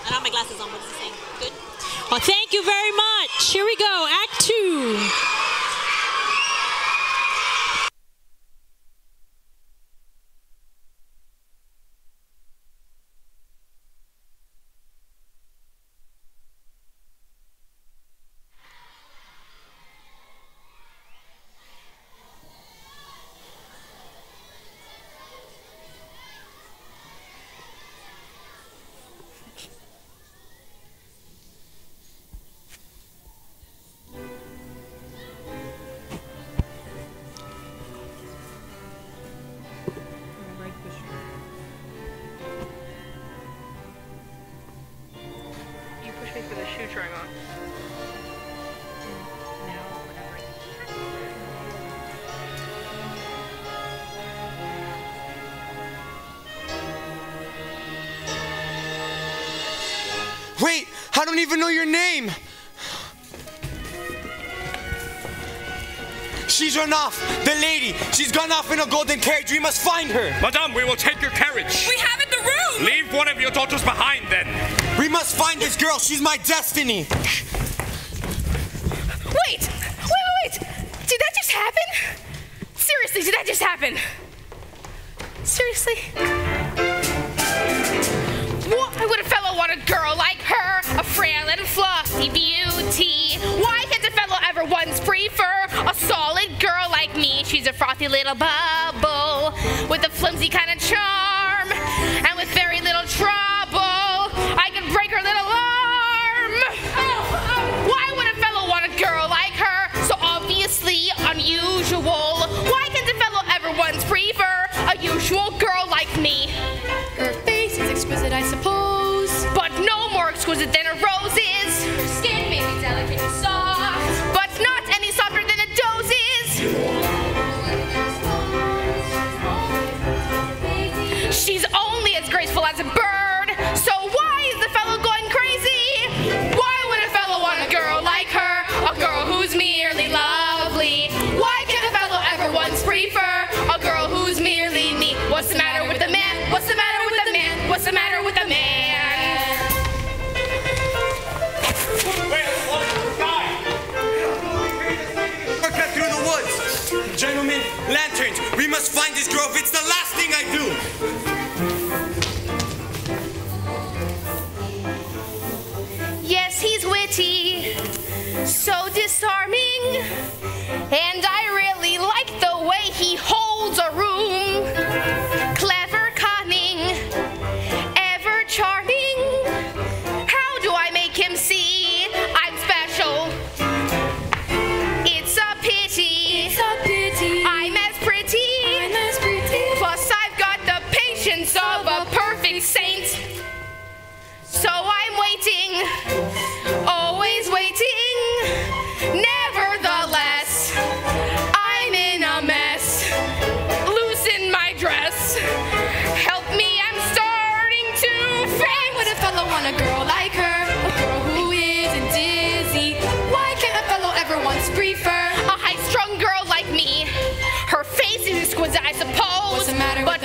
Speaker 17: I don't have my glasses on. What's the saying? Good? Well, thank you very much. Here we go. Act two.
Speaker 2: Wait, I don't even know your name. She's run off. The lady. She's gone off in a golden carriage. We must find her.
Speaker 3: Madame, we will take your carriage.
Speaker 2: We have in the room.
Speaker 3: Leave one of your daughters behind then.
Speaker 2: We must find this girl. She's my destiny.
Speaker 11: Wait! Wait, wait, wait! Did that just happen? Seriously, did that just happen? Seriously? Why would a fellow want a girl like beauty. Why can't a fellow ever once prefer a solid girl like me? She's a frothy little bubble with a flimsy kind of charm and with very little trouble. I can break her little arm. Why would a fellow want a girl like her? So obviously unusual. Why can't a fellow ever once prefer a usual girl like me? Her face is exquisite, I suppose. But no more exquisite than a rose's.
Speaker 2: I do.
Speaker 11: Yes, he's witty, so disarming, and I really
Speaker 4: like the way he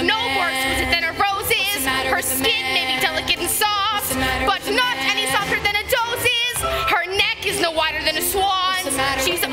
Speaker 11: no more exquisite than a rose's. Her skin may be delicate and soft, but not any softer than a dose's. Her neck is no wider than a swan's. She's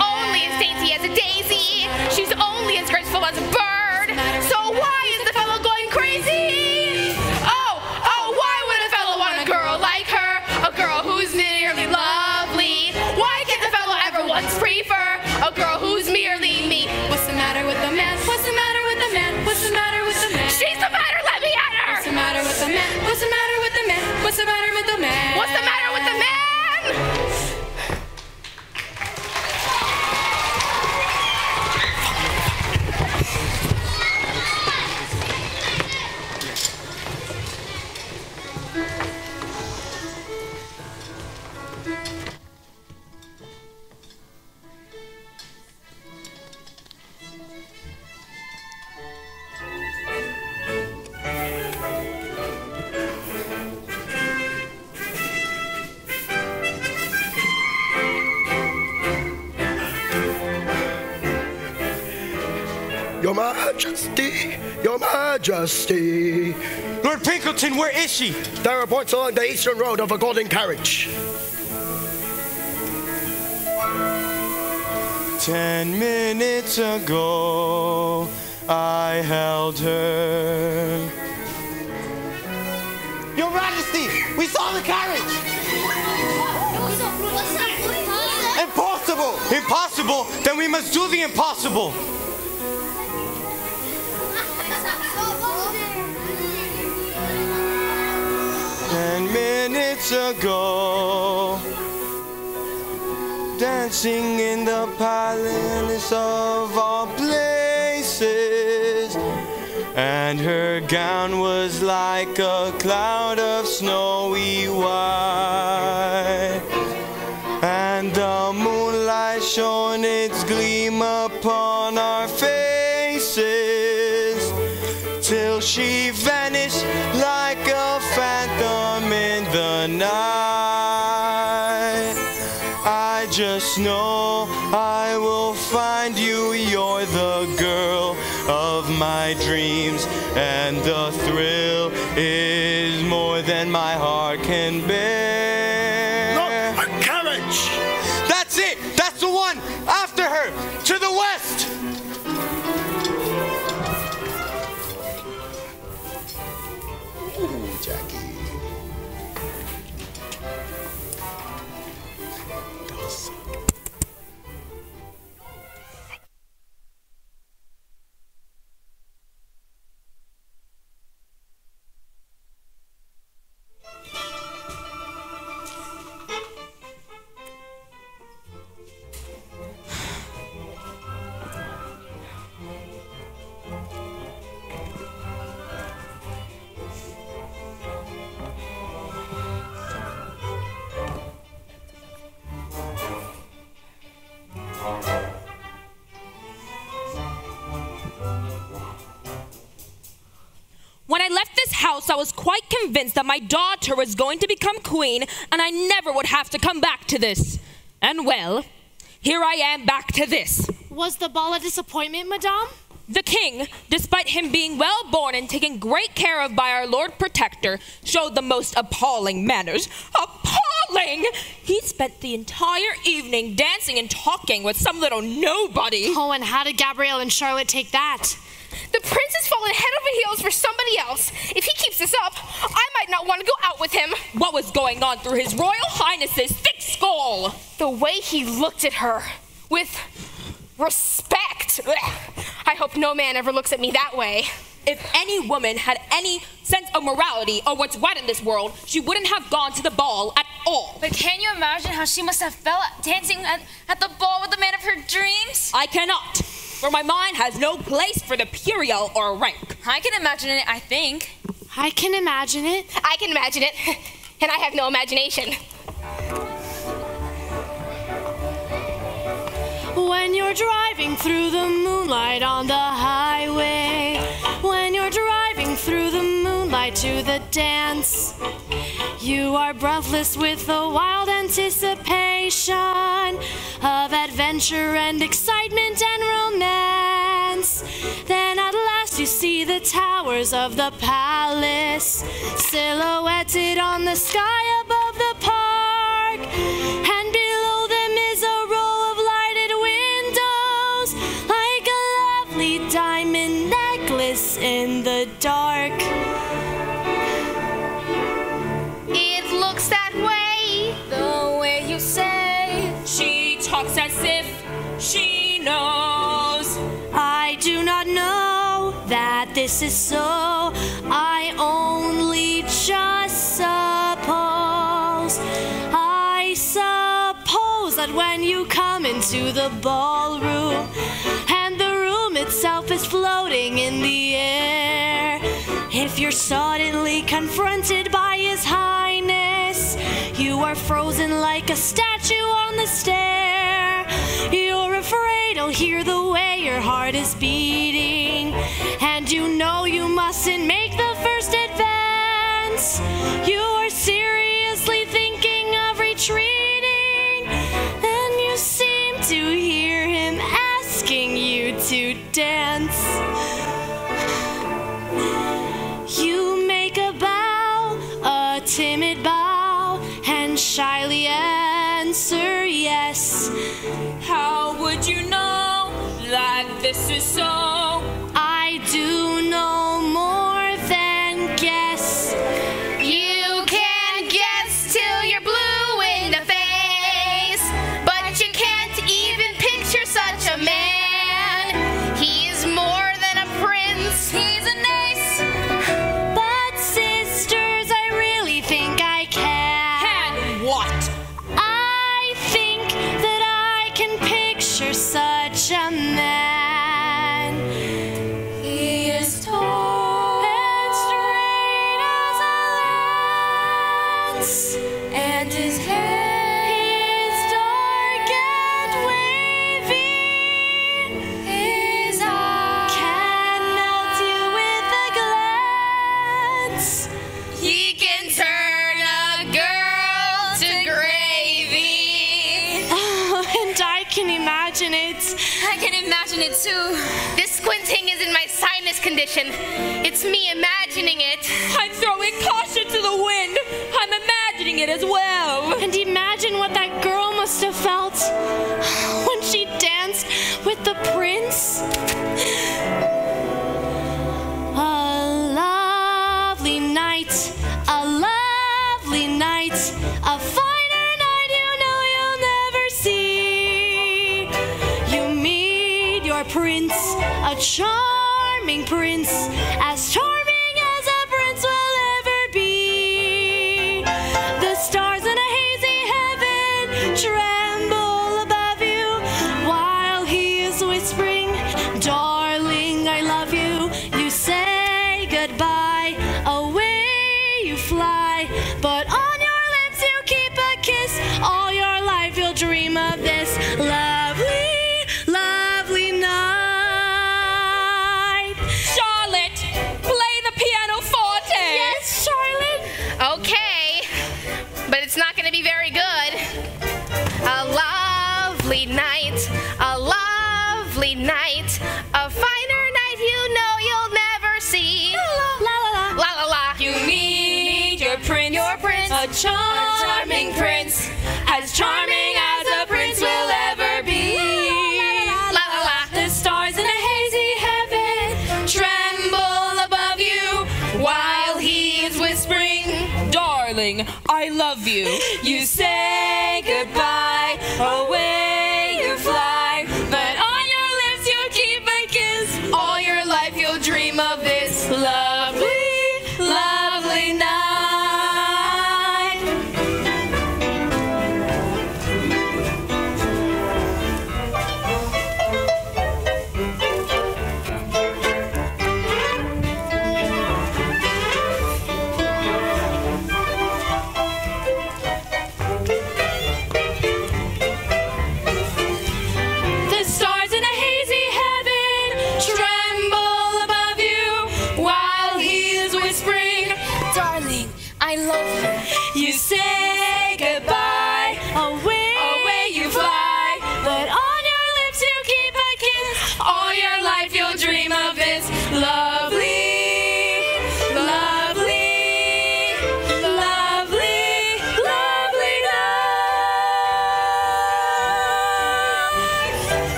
Speaker 9: Your Majesty, Your Majesty.
Speaker 2: Lord Pinkleton, where is she?
Speaker 9: There are points along the eastern road of a golden carriage.
Speaker 2: Ten minutes ago, I held her. Your Majesty, we saw the carriage. Impossible! Impossible! Then we must do the impossible. Minutes ago, dancing in the palace of all places, and her gown was like a cloud of snowy white, and the moonlight shone its gleam upon our faces till she vanished night. I just know I will find you. You're the girl of my dreams, and the thrill is more than my heart can bear.
Speaker 9: No, a carriage!
Speaker 2: That's it! That's the one! After her! To the west!
Speaker 7: House, I was quite convinced that my daughter was going to become queen and I never would have to come back to this. And well, here I am back to this.
Speaker 5: Was the ball a disappointment, Madame?
Speaker 7: The king, despite him being well born and taken great care of by our Lord Protector, showed the most appalling manners. Appalling! He spent the entire evening dancing and talking with some little nobody.
Speaker 5: Oh, and how did Gabrielle and Charlotte take that?
Speaker 11: The prince has fallen head over heels for somebody else. If he keeps this up, I might not want to go out with him.
Speaker 7: What was going on through his royal highness's thick skull?
Speaker 11: The way he looked at her with respect. Ugh. I hope no man ever looks at me that way.
Speaker 7: If any woman had any sense of morality or what's right in this world, she wouldn't have gone to the ball at all.
Speaker 15: But can you imagine how she must have felt dancing at, at the ball with the man of her dreams?
Speaker 7: I cannot, for my mind has no place for the puerile or rank.
Speaker 15: I can imagine it, I think.
Speaker 5: I can imagine it.
Speaker 11: I can imagine it, and I have no imagination.
Speaker 5: When you're driving through the moonlight on the highway, when you're driving through the to the dance, You are breathless with the wild anticipation of adventure and excitement and romance. Then at last you see the towers of the palace silhouetted on the sky above the park. And below them is a row of lighted windows, like a lovely diamond necklace in the dark. This is so. I only just suppose. I suppose that when you come into the ballroom and the room itself is floating in the air, if you're suddenly confronted by His Highness, you are frozen like a statue on the stair. You're afraid he'll hear the way your heart is beating, you know you mustn't make the first advance. You are seriously thinking of retreating, then you seem to hear him asking you to dance. You make a bow, a timid bow, and shyly answer yes.
Speaker 7: How would you know that this is so?
Speaker 5: It
Speaker 11: too. This squinting is in my sinus condition. It's me imagining it.
Speaker 7: I'm throwing caution to the wind. I'm imagining it as well.
Speaker 5: And imagine what that girl must have felt when she danced with the prince. A charming prince, as charming
Speaker 7: charming as a prince will ever be.
Speaker 11: La la la.
Speaker 7: The stars in a hazy heaven tremble above you while he is whispering, Darling, I love you. You say goodbye,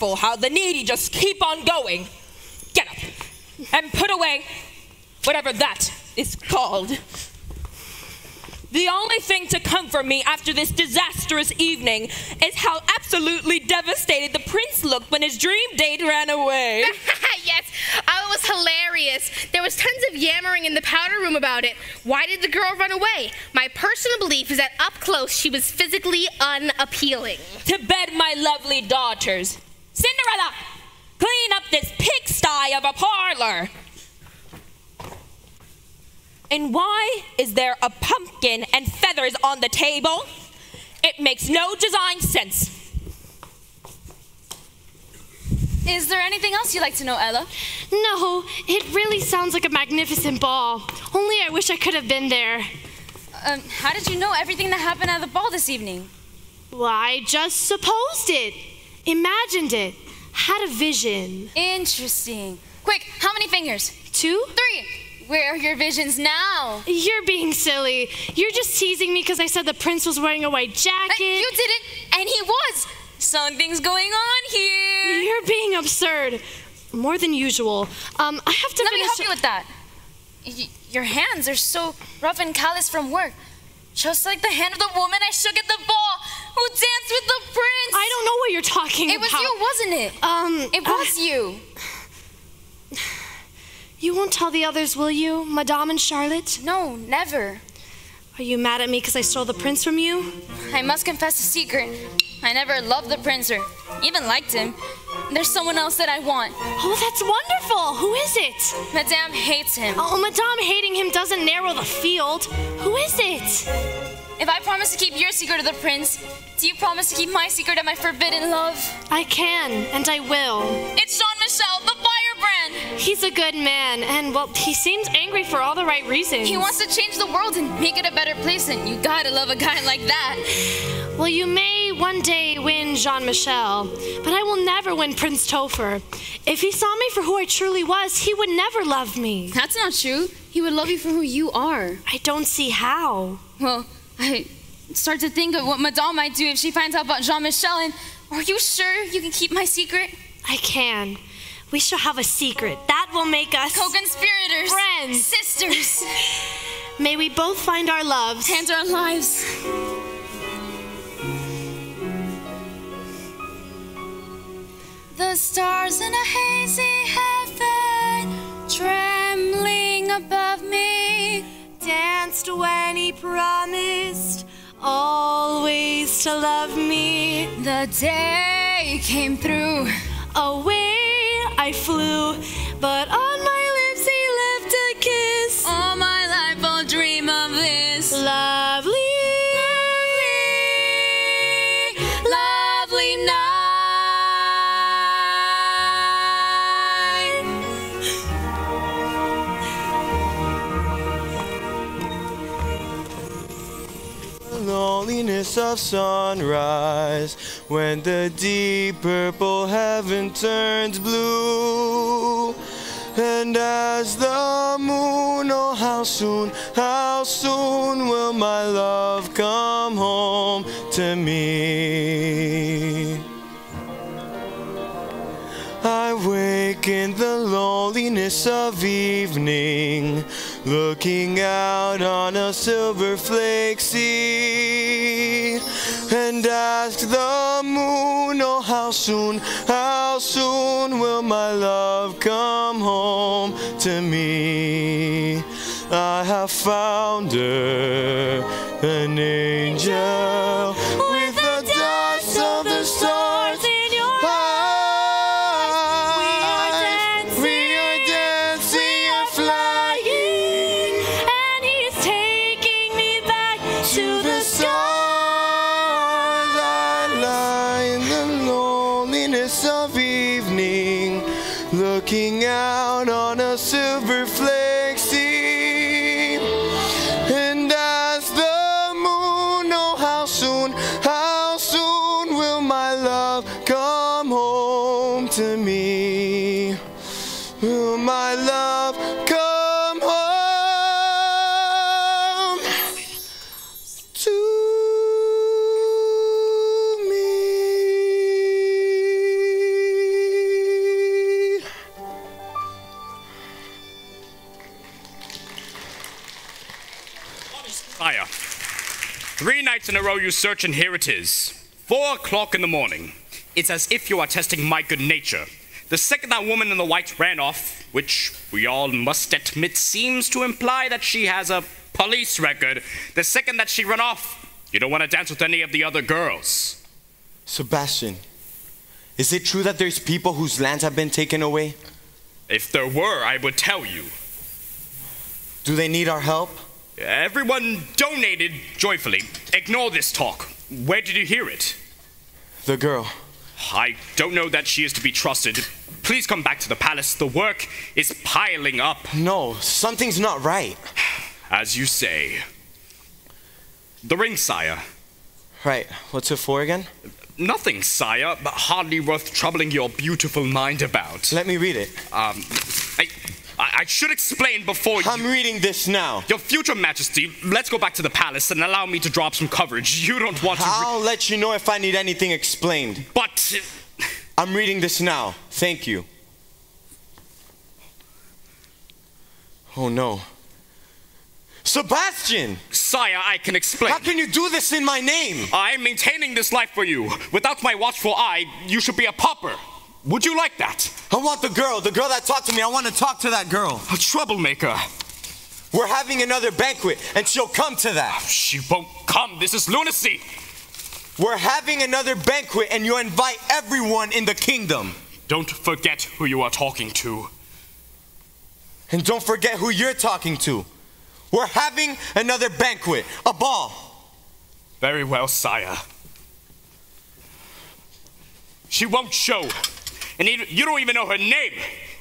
Speaker 7: wonderful how the needy just keep on going? Get up and put away whatever that is called. The only thing to comfort me after this disastrous evening is how absolutely devastated the prince looked when his dream date ran away.
Speaker 11: yes, oh, it was hilarious. There was tons of yammering in the powder room about it. Why did the girl run away? My personal belief is that up close she was physically unappealing.
Speaker 7: To bed, my lovely daughters. Cinderella, clean up this pigsty of a parlor. And why is there a pumpkin and feathers on the table? It makes no design sense.
Speaker 8: Is there anything else you'd like to know, Ella?
Speaker 5: No, it really sounds like a magnificent ball. Only I wish I could have been there.
Speaker 8: Um, how did you know everything that happened at the ball this evening?
Speaker 5: Well, I just supposed it, imagined it, had a vision.
Speaker 8: Interesting. Quick, how many fingers?
Speaker 5: Two?
Speaker 8: Three. Where are your visions now?
Speaker 5: You're being silly. You're just teasing me because I said the prince was wearing a white jacket.
Speaker 8: you didn't, and he was. Something's going on here.
Speaker 5: You're being absurd. More than usual. Um, I have to
Speaker 8: Let me help you with that. Y- your hands are so rough and callous from work. Just like the hand of the woman I shook at the ball who danced with the prince.
Speaker 5: I don't know what you're talking
Speaker 8: it
Speaker 5: about.
Speaker 8: It was you, wasn't it?
Speaker 5: Um,
Speaker 8: It was you.
Speaker 5: You won't tell the others, will you, Madame and Charlotte?
Speaker 8: No, never.
Speaker 5: Are you mad at me because I stole the prince from you?
Speaker 8: I must confess a secret. I never loved the prince or even liked him. There's someone else that I want.
Speaker 5: Oh, that's wonderful. Who is it?
Speaker 8: Madame hates him.
Speaker 5: Oh, Madame hating him doesn't narrow the field. Who is it?
Speaker 8: If I promise to keep your secret of the prince, do you promise to keep my secret of my forbidden love?
Speaker 5: I can, and I will.
Speaker 8: It's Jean Michel, the firebrand.
Speaker 5: He's a good man, and well, he seems angry for all the right reasons.
Speaker 8: He wants to change the world and make it a better place, and you gotta love a guy like that.
Speaker 5: Well, you may one day win Jean Michel, but I will never win Prince Topher. If he saw me for who I truly was, he would never love me.
Speaker 8: That's not true. He would love you for who you are.
Speaker 5: I don't see how.
Speaker 8: Well, I start to think of what Madame might do if she finds out about Jean Michel, and are you sure you can keep my secret?
Speaker 5: I can. We shall have a secret. That will make us
Speaker 8: co-conspirators,
Speaker 5: friends,
Speaker 8: sisters.
Speaker 5: May we both find our loves
Speaker 8: and our lives. The stars in a hazy heaven, trembling above me,
Speaker 5: danced when he promised always to love me.
Speaker 8: The day came through.
Speaker 5: Away I flew, but
Speaker 2: loneliness of sunrise when the deep purple heaven turns blue. And as the moon, oh, how soon, how soon will my love come home to me? I wake in the loneliness of evening, looking out on a silver flake sea, and ask the moon, oh, how soon, how soon will my love come home to me? I have found her, an angel,
Speaker 3: nights in a row you search, and here it is. Four o'clock in the morning. It's as if you are testing my good nature. The second that woman in the white ran off, which we all must admit seems to imply that she has a police record, the second that she ran off, you don't want to dance with any of the other girls.
Speaker 2: Sebastian, is it true that there's people whose lands have been taken away?
Speaker 3: If there were, I would tell you.
Speaker 2: Do they need our help?
Speaker 3: Everyone donated joyfully. Ignore this talk. Where did you hear it?
Speaker 2: The girl.
Speaker 3: I don't know that she is to be trusted. Please come back to the palace. The work is piling up.
Speaker 2: No, something's not right.
Speaker 3: As you say. The ring, sire.
Speaker 2: Right, what's it for again?
Speaker 3: Nothing, sire, but hardly worth troubling your beautiful mind about.
Speaker 2: Let me read it.
Speaker 3: Um, I, I, I should explain before you.
Speaker 2: I'm reading this now.
Speaker 3: Your future majesty, let's go back to the palace and allow me to drop some coverage. You don't want to.
Speaker 2: I'll let you know if I need anything explained.
Speaker 3: but.
Speaker 2: Uh, I'm reading this now. Thank you. Oh no. Sebastian!
Speaker 3: Sire, I can explain.
Speaker 2: How can you do this in my name?
Speaker 3: I'm maintaining this life for you. Without my watchful eye, you should be a pauper. Would you like that?
Speaker 2: I want the girl, the girl that talked to me. I want to talk to that girl.
Speaker 3: A troublemaker.
Speaker 2: We're having another banquet, and she'll come to that.
Speaker 3: Ah, she won't come. This is lunacy.
Speaker 2: We're having another banquet, and you invite everyone in the kingdom.
Speaker 3: Don't forget who you are talking to.
Speaker 2: And don't forget who you're talking to. We're having another banquet, a ball.
Speaker 3: Very well, sire. She won't show. And you don't even know her name.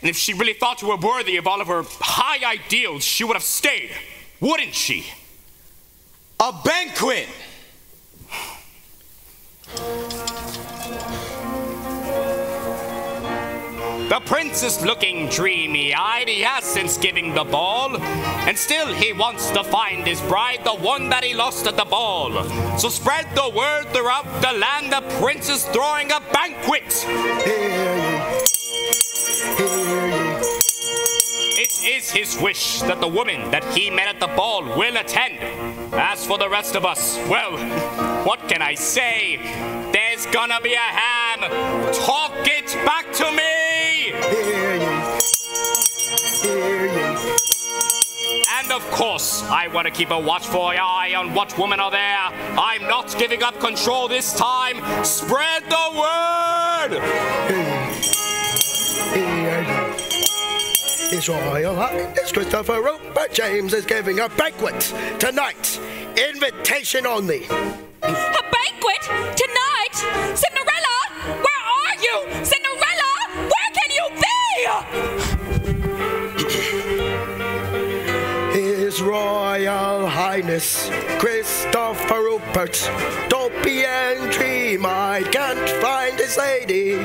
Speaker 3: And if she really thought you were worthy of all of her high ideals, she would have stayed. Wouldn't she?
Speaker 2: A banquet!
Speaker 3: The prince is looking dreamy eyed. He has since giving the ball. And still he wants to find his bride, the one that he lost at the ball. So spread the word throughout the land. The prince is throwing a banquet. It is his wish that the woman that he met at the ball will attend. As for the rest of us, well, what can I say? There's gonna be a ham. Talk it back to me! And of course, I want to keep a watchful eye on what women are there. I'm not giving up control this time. Spread the word!
Speaker 9: His Royal Highness Christopher Rupert James is giving a banquet tonight. Invitation only.
Speaker 7: A banquet tonight? Cinderella, where are you? Cinderella, where can you
Speaker 9: His Royal Highness Christopher Rupert. Don't be angry, I can't find his lady.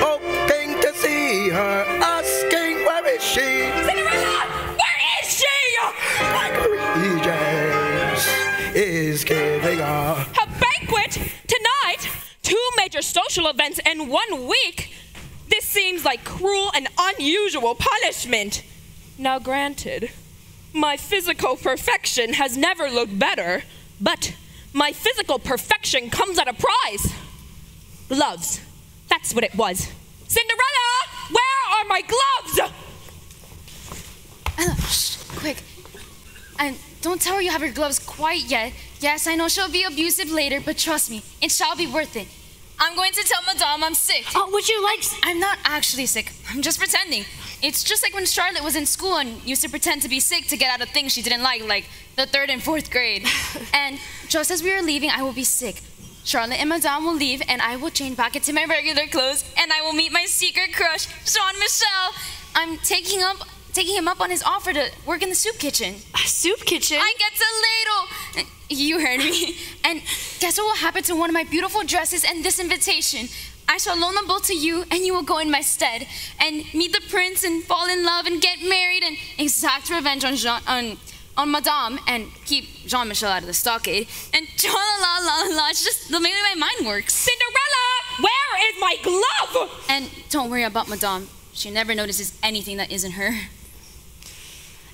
Speaker 9: Hoping to see her, asking where is she?
Speaker 7: Cinderella, where is she?
Speaker 9: Gregory James is giving a
Speaker 7: A banquet tonight? Two major social events in one week? This seems like cruel and unusual punishment. Now, granted, my physical perfection has never looked better, but my physical perfection comes at a price. Gloves. That's what it was. Cinderella, where are my gloves?
Speaker 8: Ella, shh, quick. And don't tell her you have your gloves quite yet. Yes, I know she'll be abusive later, but trust me, it shall be worth it. I'm going to tell Madame I'm sick.
Speaker 5: Oh, would you like?
Speaker 8: I'm not actually sick. I'm just pretending. It's just like when Charlotte was in school and used to pretend to be sick to get out of things she didn't like, like the third and fourth grade. and just as we are leaving, I will be sick. Charlotte and Madame will leave, and I will change back into my regular clothes, and I will meet my secret crush, Jean Michel. I'm taking up taking him up on his offer to work in the soup kitchen.
Speaker 5: A soup kitchen?
Speaker 8: I get a ladle. You heard me. And guess what will happen to one of my beautiful dresses and this invitation? I shall loan them both to you, and you will go in my stead and meet the prince and fall in love and get married and exact revenge on Jean on on Madame and keep Jean Michel out of the stockade. And la la la la la. It's just the way my mind works.
Speaker 7: Cinderella, where is my glove?
Speaker 8: And don't worry about Madame. She never notices anything that isn't her.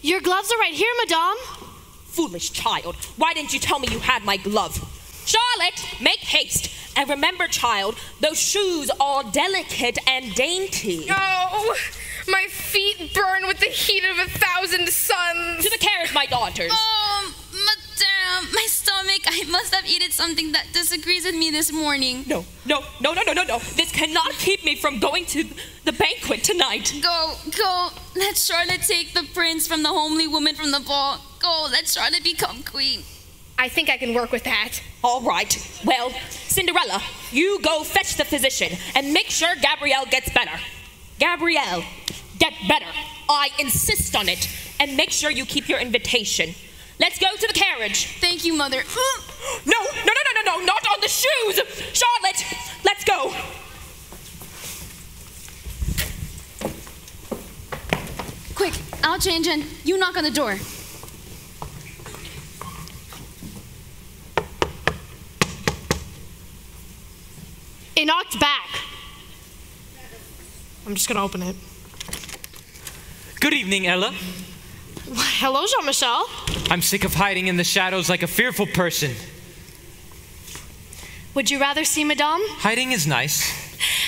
Speaker 5: Your gloves are right here, Madame.
Speaker 7: Foolish child, why didn't you tell me you had my glove? Charlotte, make haste. And remember, child, those shoes are delicate and dainty.
Speaker 11: Oh, my feet burn with the heat of a thousand suns.
Speaker 7: To the carriage, my daughters.
Speaker 8: Oh, Madame, my stomach. I must have eaten something that disagrees with me this morning.
Speaker 7: No, no, no, no, no, no, no. This cannot keep me from going to the banquet tonight.
Speaker 8: Go, go. Let Charlotte take the prince from the homely woman from the ball. Go, let Charlotte become queen.
Speaker 11: I think I can work with that.
Speaker 7: All right. Well, Cinderella, you go fetch the physician and make sure Gabrielle gets better. Gabrielle, get better. I insist on it. And make sure you keep your invitation. Let's go to the carriage.
Speaker 8: Thank you, Mother.
Speaker 7: No, no, no, no, no, no, not on the shoes. Charlotte, let's go.
Speaker 8: Quick, I'll change and you knock on the door.
Speaker 5: It knocked back. I'm just gonna open it.
Speaker 6: Good evening, Ella.
Speaker 5: Hello, Jean Michel.
Speaker 6: I'm sick of hiding in the shadows like a fearful person.
Speaker 5: Would you rather see Madame?
Speaker 6: Hiding is nice.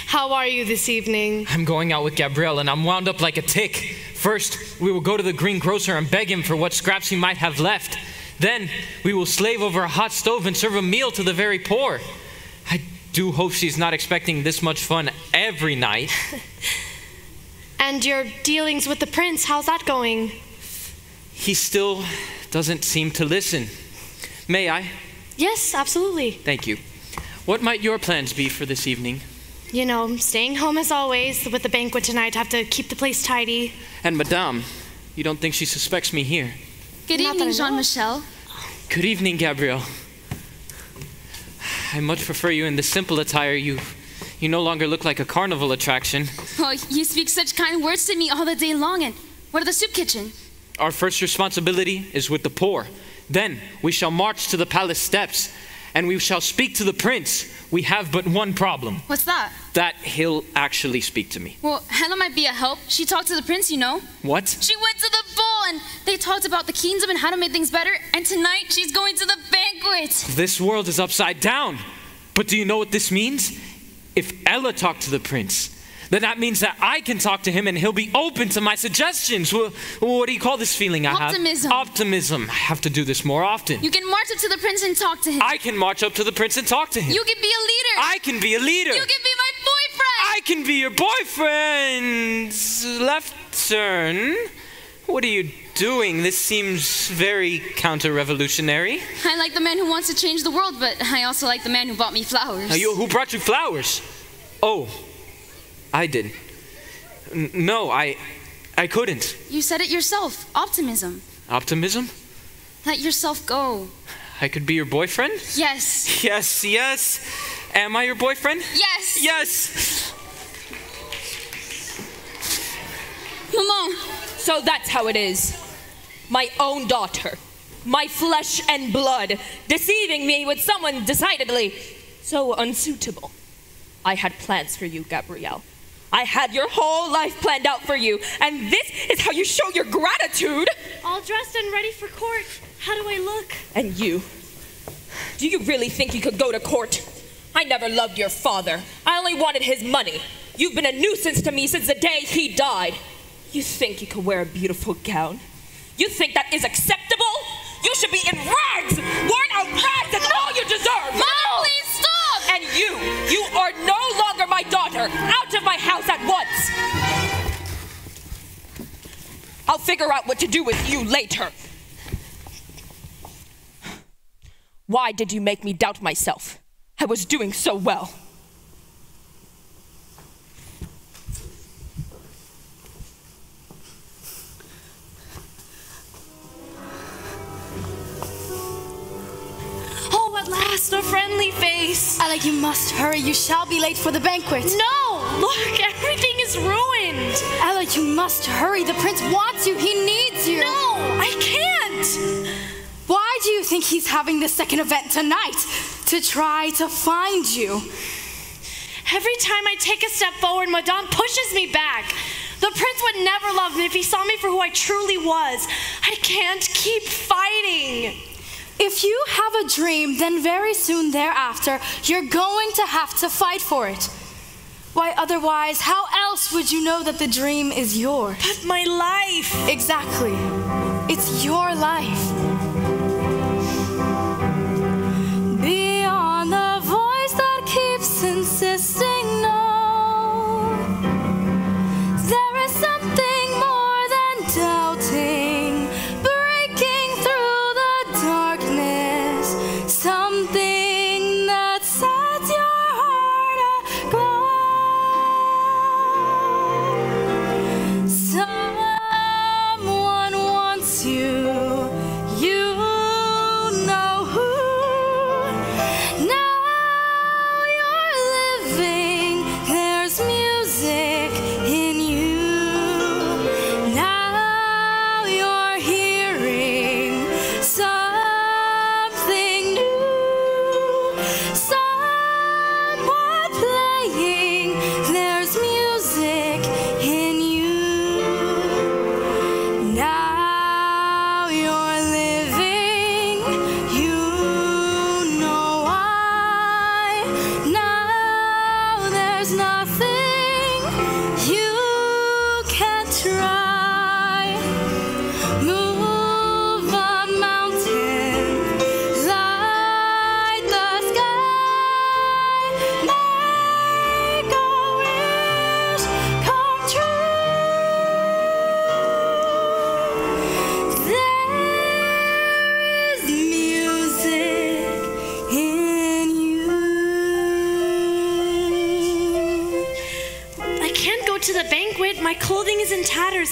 Speaker 5: How are you this evening?
Speaker 6: I'm going out with Gabrielle and I'm wound up like a tick. First, we will go to the green grocer and beg him for what scraps he might have left. Then, we will slave over a hot stove and serve a meal to the very poor. I do hope she's not expecting this much fun every night.
Speaker 5: And your dealings with the prince, how's that going?
Speaker 6: He still doesn't seem to listen. May I?
Speaker 5: Yes, absolutely.
Speaker 6: Thank you. What might your plans be for this evening?
Speaker 5: You know, staying home as always with the banquet tonight, have to keep the place tidy.
Speaker 6: And Madame, you don't think she suspects me here?
Speaker 8: Good
Speaker 5: Not
Speaker 8: evening, Jean Michel.
Speaker 6: Good evening, Gabrielle. I much prefer you in the simple attire. You, you no longer look like a carnival attraction.
Speaker 8: Oh, you speak such kind words to me all the day long. And what of the soup kitchen?
Speaker 6: Our first responsibility is with the poor. Then we shall march to the palace steps, and we shall speak to the prince. We have but one problem
Speaker 8: What's that?
Speaker 6: that he'll actually speak to me.
Speaker 8: Well, Helen might be a help. She talked to the prince, you know.
Speaker 6: What?
Speaker 8: She went to the ball and they talked about the kingdom and how to make things better. And tonight she's going to the banquet.
Speaker 6: This world is upside down. But do you know what this means? If Ella talked to the prince, then that means that I can talk to him and he'll be open to my suggestions. Wha- What, do you call this feeling I have?
Speaker 8: Optimism.
Speaker 6: Optimism. I have to do this more often.
Speaker 8: You can march up to the prince and talk to him.
Speaker 6: I can march up to the prince and talk to him.
Speaker 8: You can be a leader.
Speaker 6: I can be a leader.
Speaker 8: You can be my boyfriend.
Speaker 6: I can be your boyfriend. left turn. What are you doing? This seems very counter revolutionary.
Speaker 8: I like the man who wants to change the world, but I also like the man who bought me flowers.
Speaker 6: you, who brought you flowers? Oh, I did. N- no, I, I couldn't.
Speaker 8: You said it yourself. Optimism.
Speaker 6: Optimism?
Speaker 8: Let yourself go.
Speaker 6: I could be your boyfriend?
Speaker 8: Yes.
Speaker 6: Yes, yes. Am I your boyfriend?
Speaker 8: Yes.
Speaker 6: Yes.
Speaker 8: Maman.
Speaker 7: So that's how it is. My own daughter, my flesh and blood, deceiving me with someone decidedly so unsuitable. I had plans for you, Gabrielle. I had your whole life planned out for you, and this is how you show your gratitude.
Speaker 5: All dressed and ready for court. How do I look?
Speaker 7: And you? Do you really think you could go to court? I never loved your father. I only wanted his money. You've been a nuisance to me since the day he died. You think you could wear a beautiful gown? You think that is acceptable? You should be in rags! Worn out rags, that's all you deserve!
Speaker 8: Mom, please stop!
Speaker 7: And you, you are no longer my daughter! Out of my house at once! I'll figure out what to do with you later. Why did you make me doubt myself? I was doing so well.
Speaker 5: Last, a friendly face.
Speaker 4: Ella, you must hurry. You shall be late for the banquet.
Speaker 5: No! Look, everything is ruined.
Speaker 4: Ella, you must hurry. The prince wants you. He needs you.
Speaker 5: No, I can't.
Speaker 4: Why do you think he's having the second event tonight? To try to find you.
Speaker 5: Every time I take a step forward, Madame pushes me back. The prince would never love me if he saw me for who I truly was. I can't keep fighting.
Speaker 4: If you have a dream, then very soon thereafter, you're going to have to fight for it. Why, otherwise, how else would you know that the dream is yours?
Speaker 5: But my life.
Speaker 4: Exactly. It's your life.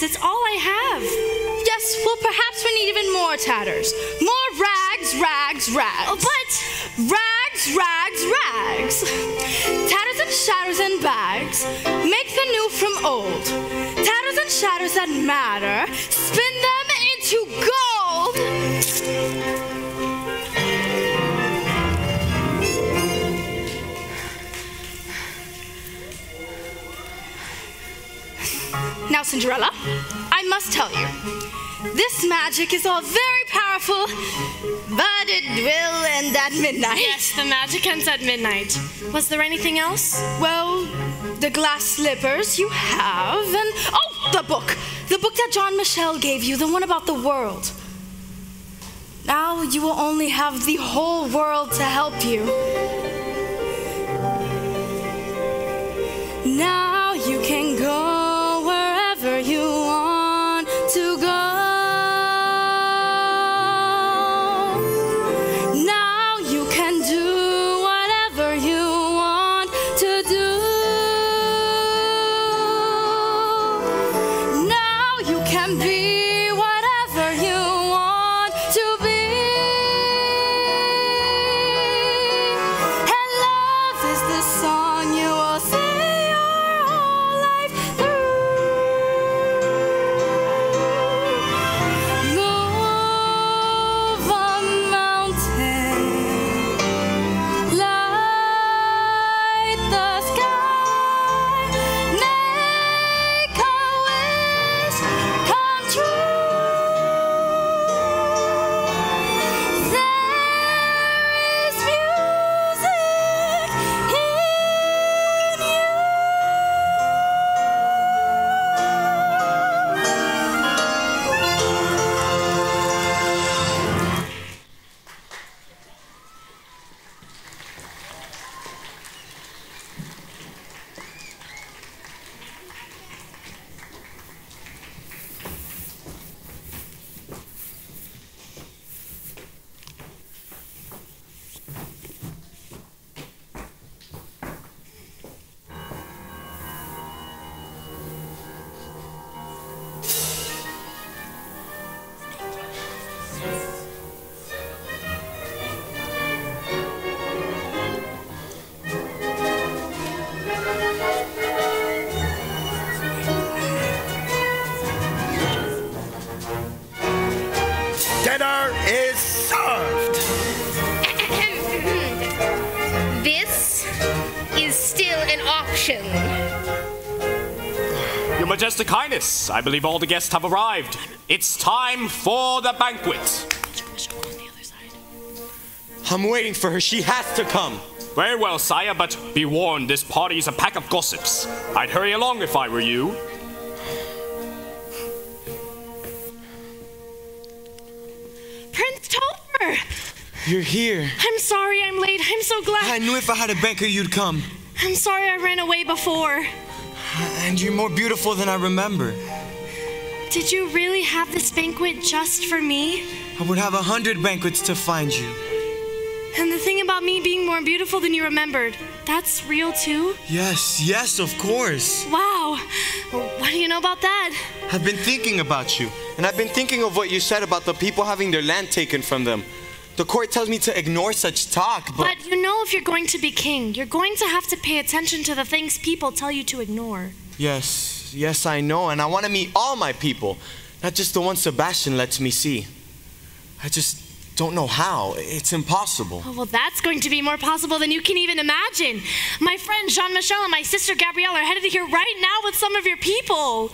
Speaker 5: It's all I have.
Speaker 4: Yes, well, perhaps we need even more tatters. More rags, rags, rags.
Speaker 5: Oh, but
Speaker 4: rags, rags, rags. Tatters and shatters and bags. Make the new from old. Tatters and shatters that matter. Spin them into gold. Now, Cinderella, I must tell you, this magic is all very powerful, but it will end at midnight.
Speaker 5: Yes, the magic ends at midnight. Was there anything else?
Speaker 4: Well, the glass slippers you have, and oh, the book. The book that Jean Michel gave you, the one about the world. Now you will only have the whole world to help you. Now you can go wherever you want to go.
Speaker 3: Believe all the guests have arrived. It's time for the banquet.
Speaker 2: I'm waiting for her. She has to come.
Speaker 3: Very well, sire, but be warned, this party is a pack of gossips. I'd hurry along if I were you.
Speaker 5: Prince Topher!
Speaker 2: You're here.
Speaker 5: I'm sorry I'm late. I'm so glad.
Speaker 2: I knew if I had a banker, you'd come.
Speaker 5: I'm sorry I ran away before.
Speaker 2: And you're more beautiful than I remember.
Speaker 5: Did you really have this banquet just for me?
Speaker 2: I would have a hundred banquets to find you.
Speaker 5: And the thing about me being more beautiful than you remembered, that's real too?
Speaker 2: Yes, yes, of course.
Speaker 5: Wow. What do you know about that?
Speaker 2: I've been thinking about you, and I've been thinking of what you said about the people having their land taken from them. The court tells me to ignore such talk, but.
Speaker 5: But you know, if you're going to be king, you're going to have to pay attention to the things people tell you to ignore.
Speaker 2: Yes, yes, I know, and I want to meet all my people, not just the one Sebastian lets me see. I just don't know how. It's impossible.
Speaker 5: Oh, well, that's going to be more possible than you can even imagine. My friend Jean Michel and my sister Gabrielle are headed here right now with some of your people.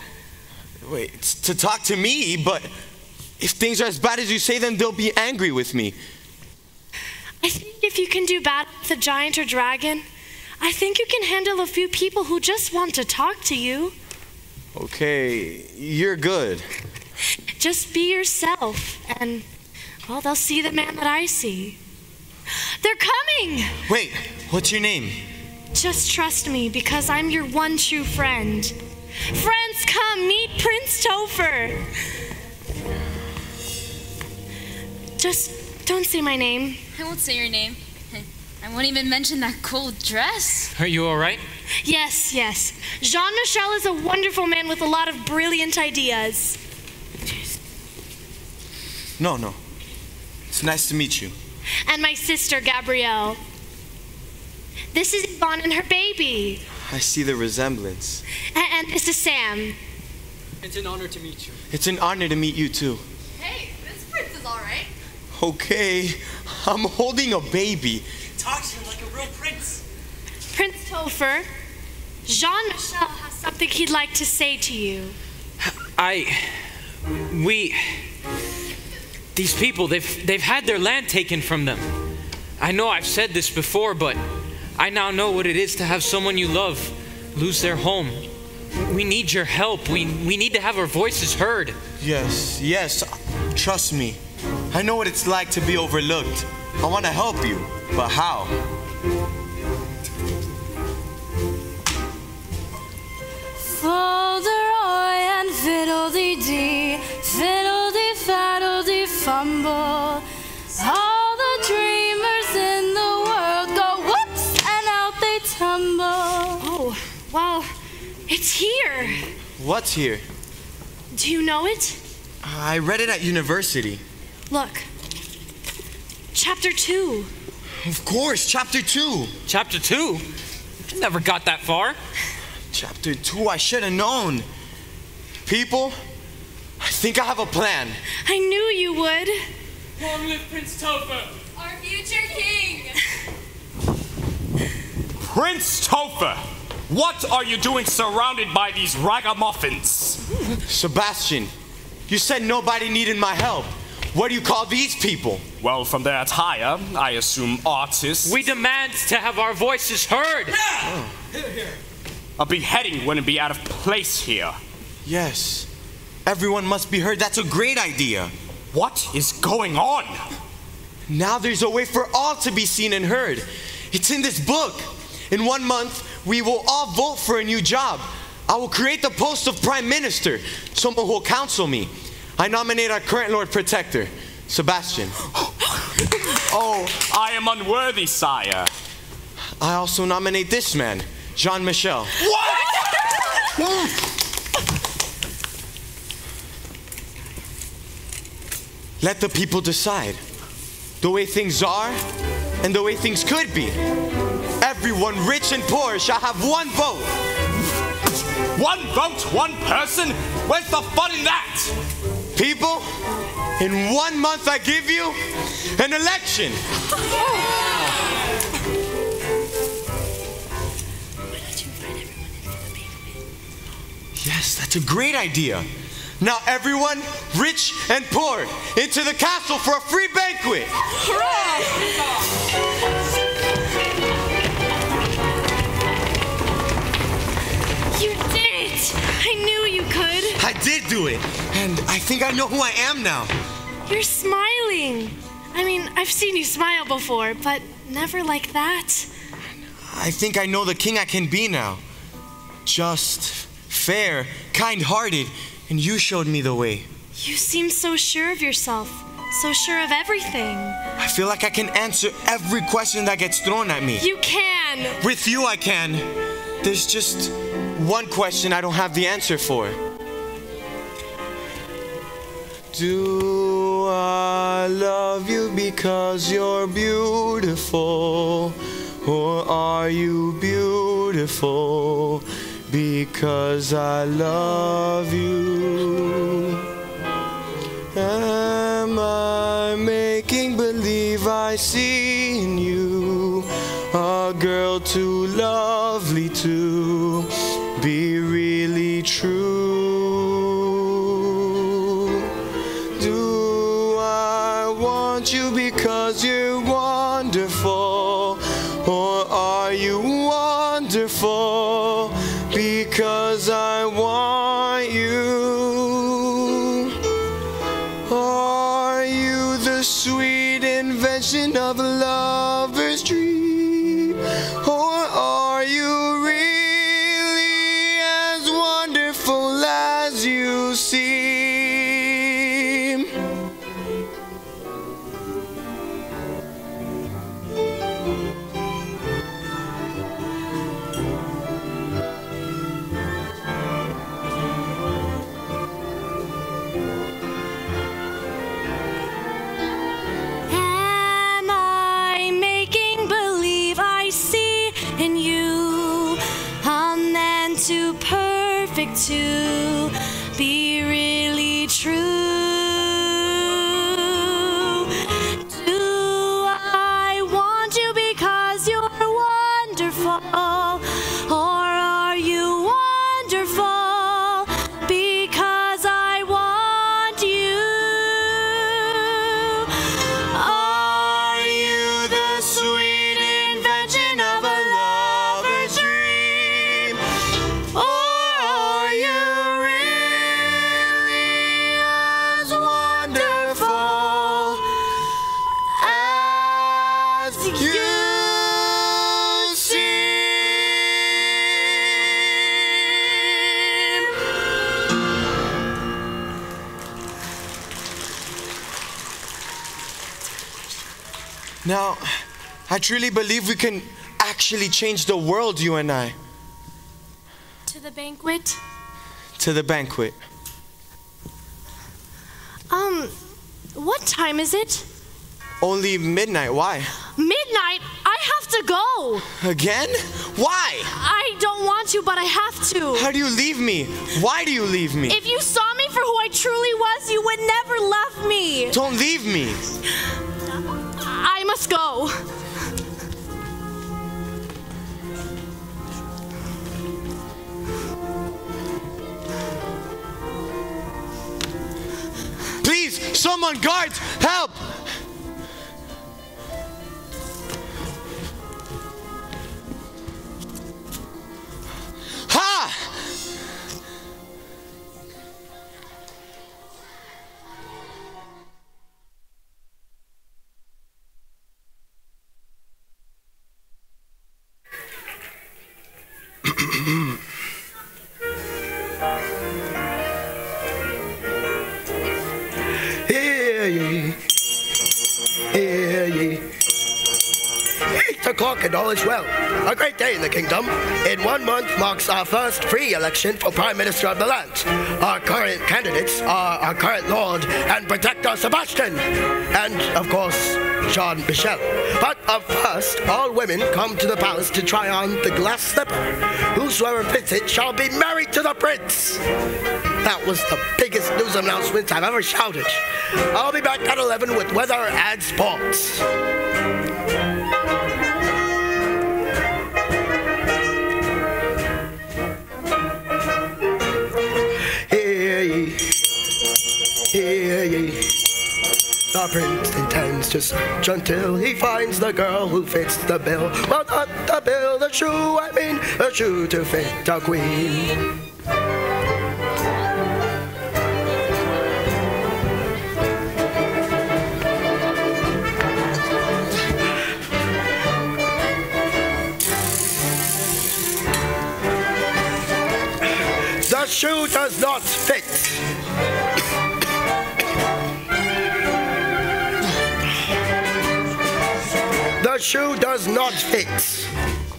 Speaker 2: Wait, it's to talk to me, but if things are as bad as you say, then they'll be angry with me.
Speaker 5: I think if you can do battle with a giant or dragon, I think you can handle a few people who just want to talk to you.
Speaker 2: Okay, you're good.
Speaker 5: Just be yourself, and, well, they'll see the man that I see. They're coming!
Speaker 2: Wait, what's your name?
Speaker 5: Just trust me, because I'm your one true friend. Friends, come meet Prince Topher. Just don't say my name.
Speaker 8: I won't say your name. I won't even mention that cool dress.
Speaker 6: Are you all right?
Speaker 5: Yes, yes. Jean Michel is a wonderful man with a lot of brilliant ideas.
Speaker 2: No, no. It's nice to meet you.
Speaker 5: And my sister, Gabrielle. This is Yvonne and her baby.
Speaker 2: I see the resemblance.
Speaker 5: And, and this is Sam.
Speaker 13: It's an honor to meet you.
Speaker 2: It's an honor to meet you, too.
Speaker 11: Hey, this prince is alright.
Speaker 2: Okay, I'm holding a baby.
Speaker 13: Talk to him like a real prince.
Speaker 5: Prince Topher, Jean Michel has something he'd like to say to you.
Speaker 6: I. We. These people, they've, they've had their land taken from them. I know I've said this before, but I now know what it is to have someone you love lose their home. We need your help. We, we need to have our voices heard.
Speaker 2: Yes, yes, trust me. I know what it's like to be overlooked. I want to help you, but how?
Speaker 4: Folderol and fiddle-dee-dee, fiddle-dee-faddle-dee fumble. All the dreamers in the world go whoops and out they tumble.
Speaker 5: Oh, well, it's here.
Speaker 2: What's here?
Speaker 5: Do you know it?
Speaker 2: Uh, I read it at university.
Speaker 5: Look. Chapter 2.
Speaker 2: Of course, chapter two.
Speaker 6: Chapter two? I Never got that far.
Speaker 2: Chapter two, I should have known. People, I think I have a plan.
Speaker 5: I knew you would.
Speaker 14: Long live Prince Topher!
Speaker 11: Our future king.
Speaker 3: Prince Topher, what are you doing surrounded by these ragamuffins?
Speaker 2: Sebastian, you said nobody needed my help. What do you call these people?
Speaker 3: Well, from their attire, I assume artists.
Speaker 6: We demand to have our voices heard.
Speaker 3: A beheading wouldn't be out of place here.
Speaker 2: Yes, everyone must be heard. That's a great idea.
Speaker 3: What is going on?
Speaker 2: Now there's a way for all to be seen and heard. It's in this book. In one month, we will all vote for a new job. I will create the post of prime minister, someone who will counsel me. I nominate our current Lord Protector, Sebastian.
Speaker 3: Oh, I am unworthy, sire.
Speaker 2: I also nominate this man, Jean Michel.
Speaker 3: What?
Speaker 2: Let the people decide. The way things are and the way things could be. Everyone, rich and poor, shall have one vote.
Speaker 3: One vote, one person? Where's the fun in that?
Speaker 2: People, in one month I give you an election. Yes, that's a great idea. Now, everyone, rich and poor, into the castle for a free banquet. Hooray!
Speaker 5: You did it! I knew you could.
Speaker 2: I did do it, and I think I know who I am now.
Speaker 5: You're smiling. I mean, I've seen you smile before, but never like that.
Speaker 2: I think I know the king I can be now. Just, fair, kind hearted, and you showed me the way.
Speaker 5: You seem so sure of yourself, so sure of everything.
Speaker 2: I feel like I can answer every question that gets thrown at me.
Speaker 5: You can.
Speaker 2: With you, I can. There's just one question I don't have the answer for. Do I love you because you're beautiful? Or are you beautiful because I love you? Am I making believe I see in you a girl too lovely to be really true? Do I want you because you're wonderful? I
Speaker 5: truly believe we can actually change the world, you and I, To the banquet?
Speaker 2: to the banquet.
Speaker 5: Um, what time is it?
Speaker 2: Only midnight. Why?
Speaker 5: Midnight? I have to go.
Speaker 2: Again? Why?
Speaker 5: I don't want to, but I have to.
Speaker 2: How do you leave me? Why do you leave me?
Speaker 5: If you saw me for who I truly was, you would never love me.
Speaker 2: Don't leave me.
Speaker 5: I must go.
Speaker 2: Someone, guards, help!
Speaker 9: Is well. A great day in the kingdom. In one month marks our first free election for Prime Minister of the land. Our current candidates are our current Lord and Protector Sebastian, and of course, Jean Michel. But up first, all women come to the palace to try on the glass slipper. Whosoever fits it shall be married to the prince. That was the biggest news announcement I've ever shouted. I'll be back at 11 with weather and sports. The prince intends to search until he finds the girl who fits the bill. Well, not the bill, the shoe, I mean, the shoe to fit a queen. The shoe does not fit. The shoe does not fit.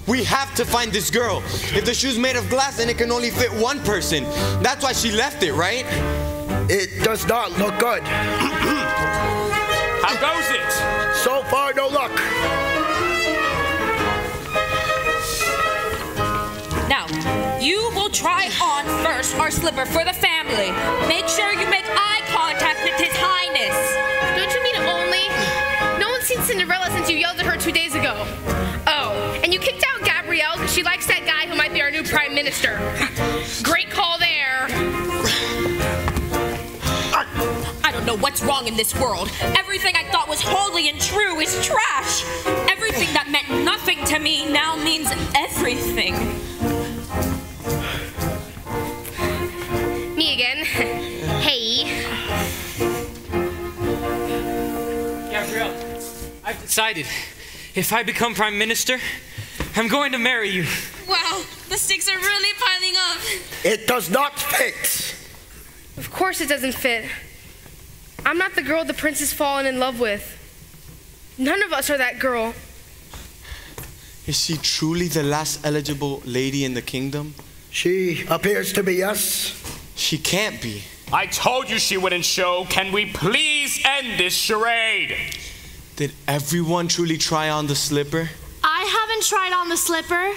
Speaker 2: We have to find this girl. If the shoe's made of glass, then it can only fit one person. That's why she left it, right?
Speaker 9: It does not look good.
Speaker 3: How goes it?
Speaker 9: So far, no luck.
Speaker 7: Now, you will try on first our slipper for the family. Make sure you make eye contact with His Highness.
Speaker 11: Cinderella since you yelled at her two days ago. Oh, and you kicked out Gabrielle because she likes that guy who might be our new prime minister. Great call there.
Speaker 7: I don't know what's wrong in this world. Everything I thought was holy and true is trash. Everything that meant nothing to me now means everything.
Speaker 11: Me again.
Speaker 6: decided. If I become prime minister, I'm going to marry you.
Speaker 8: Wow, the stakes are really piling up.
Speaker 9: It does not fit.
Speaker 11: Of course it doesn't fit. I'm not the girl the prince has fallen in love with. None of us are that girl.
Speaker 2: Is she truly the last eligible lady in the kingdom?
Speaker 9: She appears to be, yes.
Speaker 2: She can't be.
Speaker 3: I told you she wouldn't show. Can we please end this charade?
Speaker 2: Did everyone truly try on the slipper?
Speaker 5: I haven't tried on the slipper.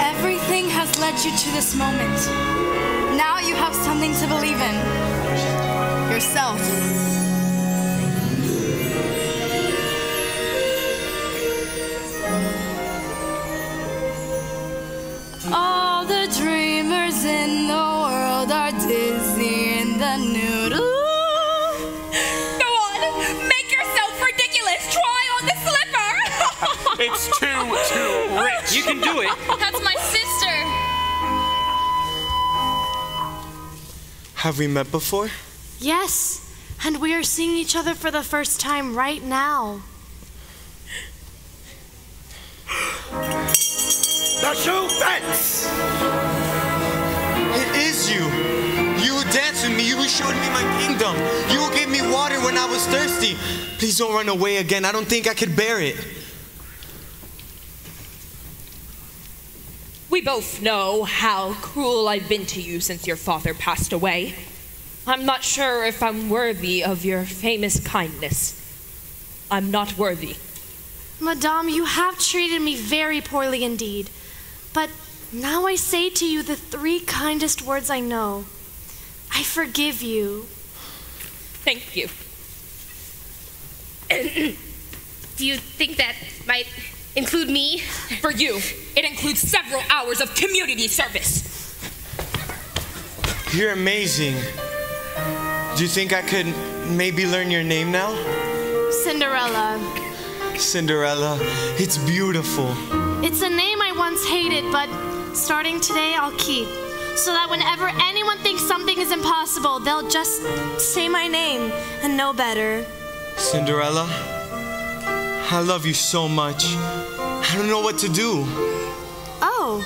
Speaker 5: Everything has led you to this moment. Now you have something to believe in. Yourself. All the dreamers in the world are dizzy in the noodle.
Speaker 7: Go on, make yourself ridiculous. Try on the slipper.
Speaker 3: It's too, too rich.
Speaker 6: You can do it.
Speaker 8: That's my sister.
Speaker 2: Have we met before?
Speaker 5: Yes, and we are seeing each other for the first time right now.
Speaker 9: The shoe fits.
Speaker 2: It is you. You danced with me. You showed me my kingdom. You gave me water when I was thirsty. Please don't run away again. I don't think I could bear it.
Speaker 7: We both know how cruel I've been to you since your father passed away. I'm not sure if I'm worthy of your famous kindness. I'm not worthy.
Speaker 5: Madame, you have treated me very poorly indeed. But now I say to you the three kindest words I know. I forgive you.
Speaker 7: Thank you.
Speaker 11: Do you think that might include me?
Speaker 7: For you, it includes several hours of community service.
Speaker 2: You're amazing. Do you think I could maybe learn your name now?
Speaker 5: Cinderella.
Speaker 2: Cinderella. It's beautiful.
Speaker 5: It's a name I once hated, but starting today I'll keep. So that whenever anyone thinks something is impossible, they'll just say my name and know better.
Speaker 2: Cinderella, I love you so much. I don't know what to do.
Speaker 5: Oh.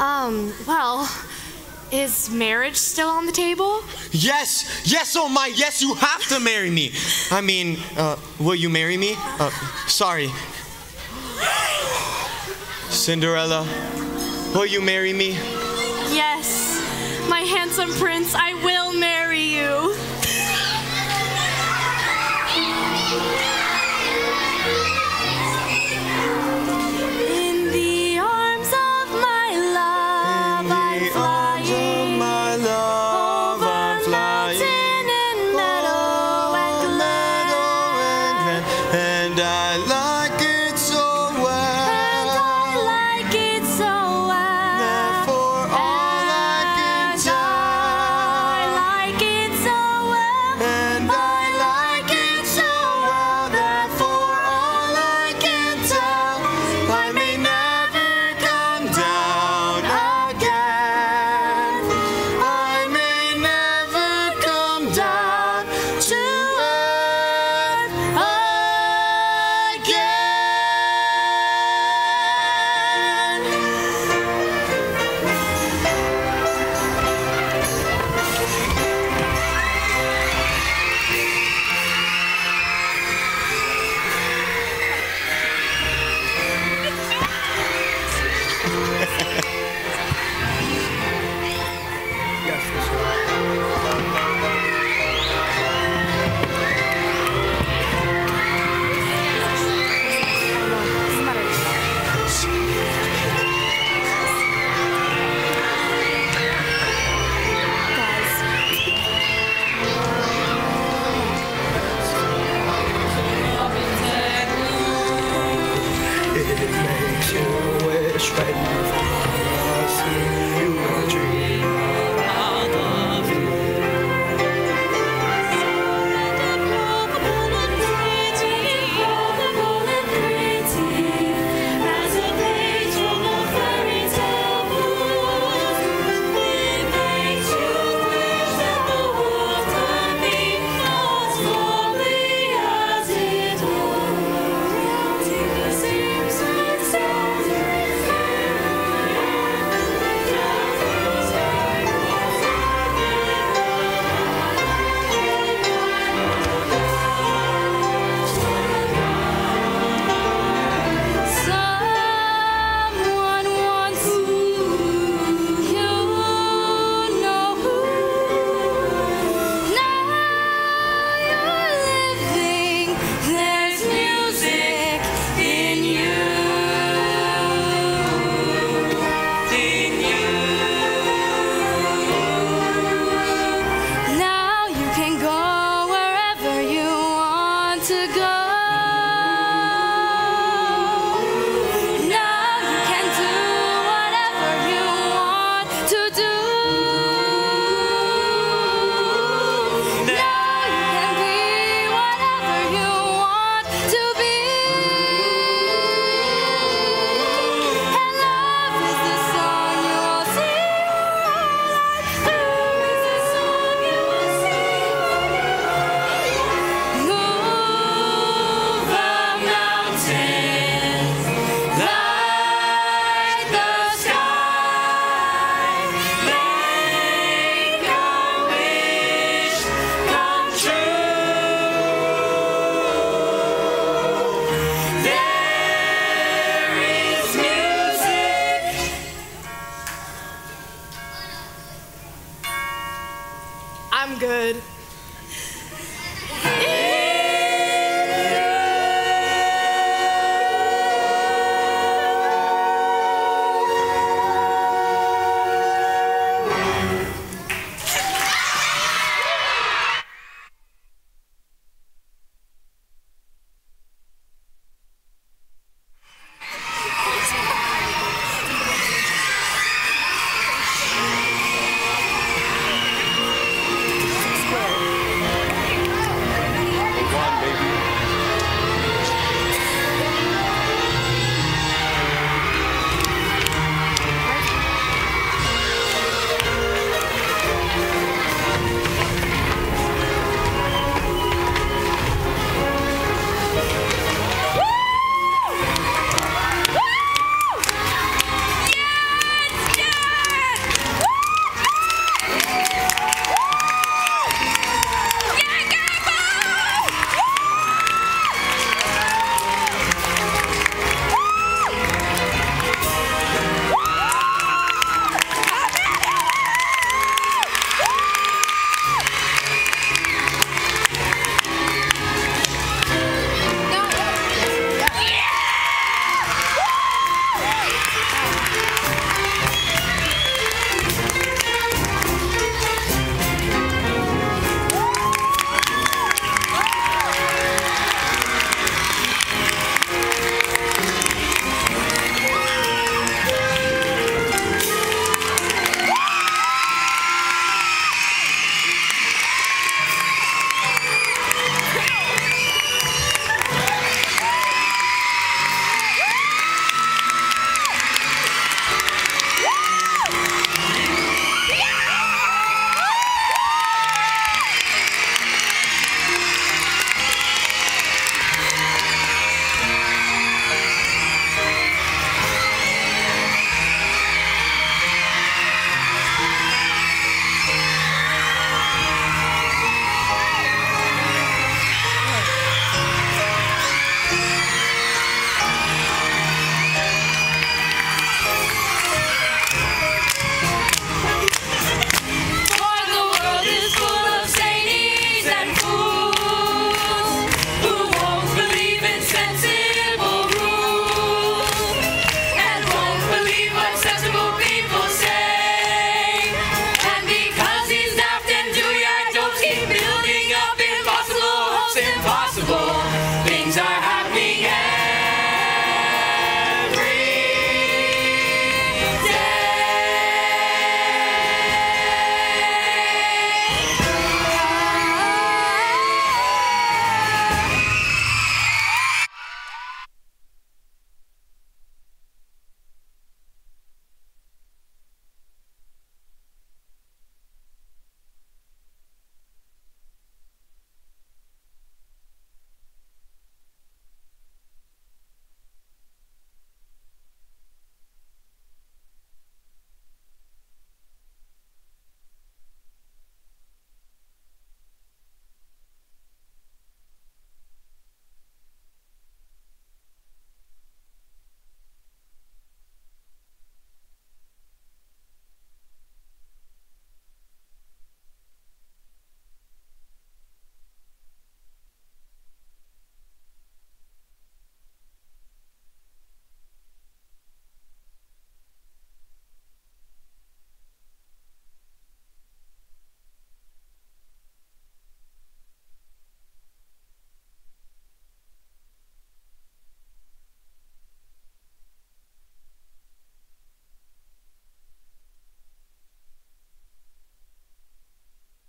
Speaker 5: Um, well, is marriage still on the table?
Speaker 2: Yes, yes, oh my, yes, you have to marry me. I mean, uh, will you marry me? Uh, sorry. Cinderella, will you marry me?
Speaker 5: Yes, my handsome prince, I will marry you.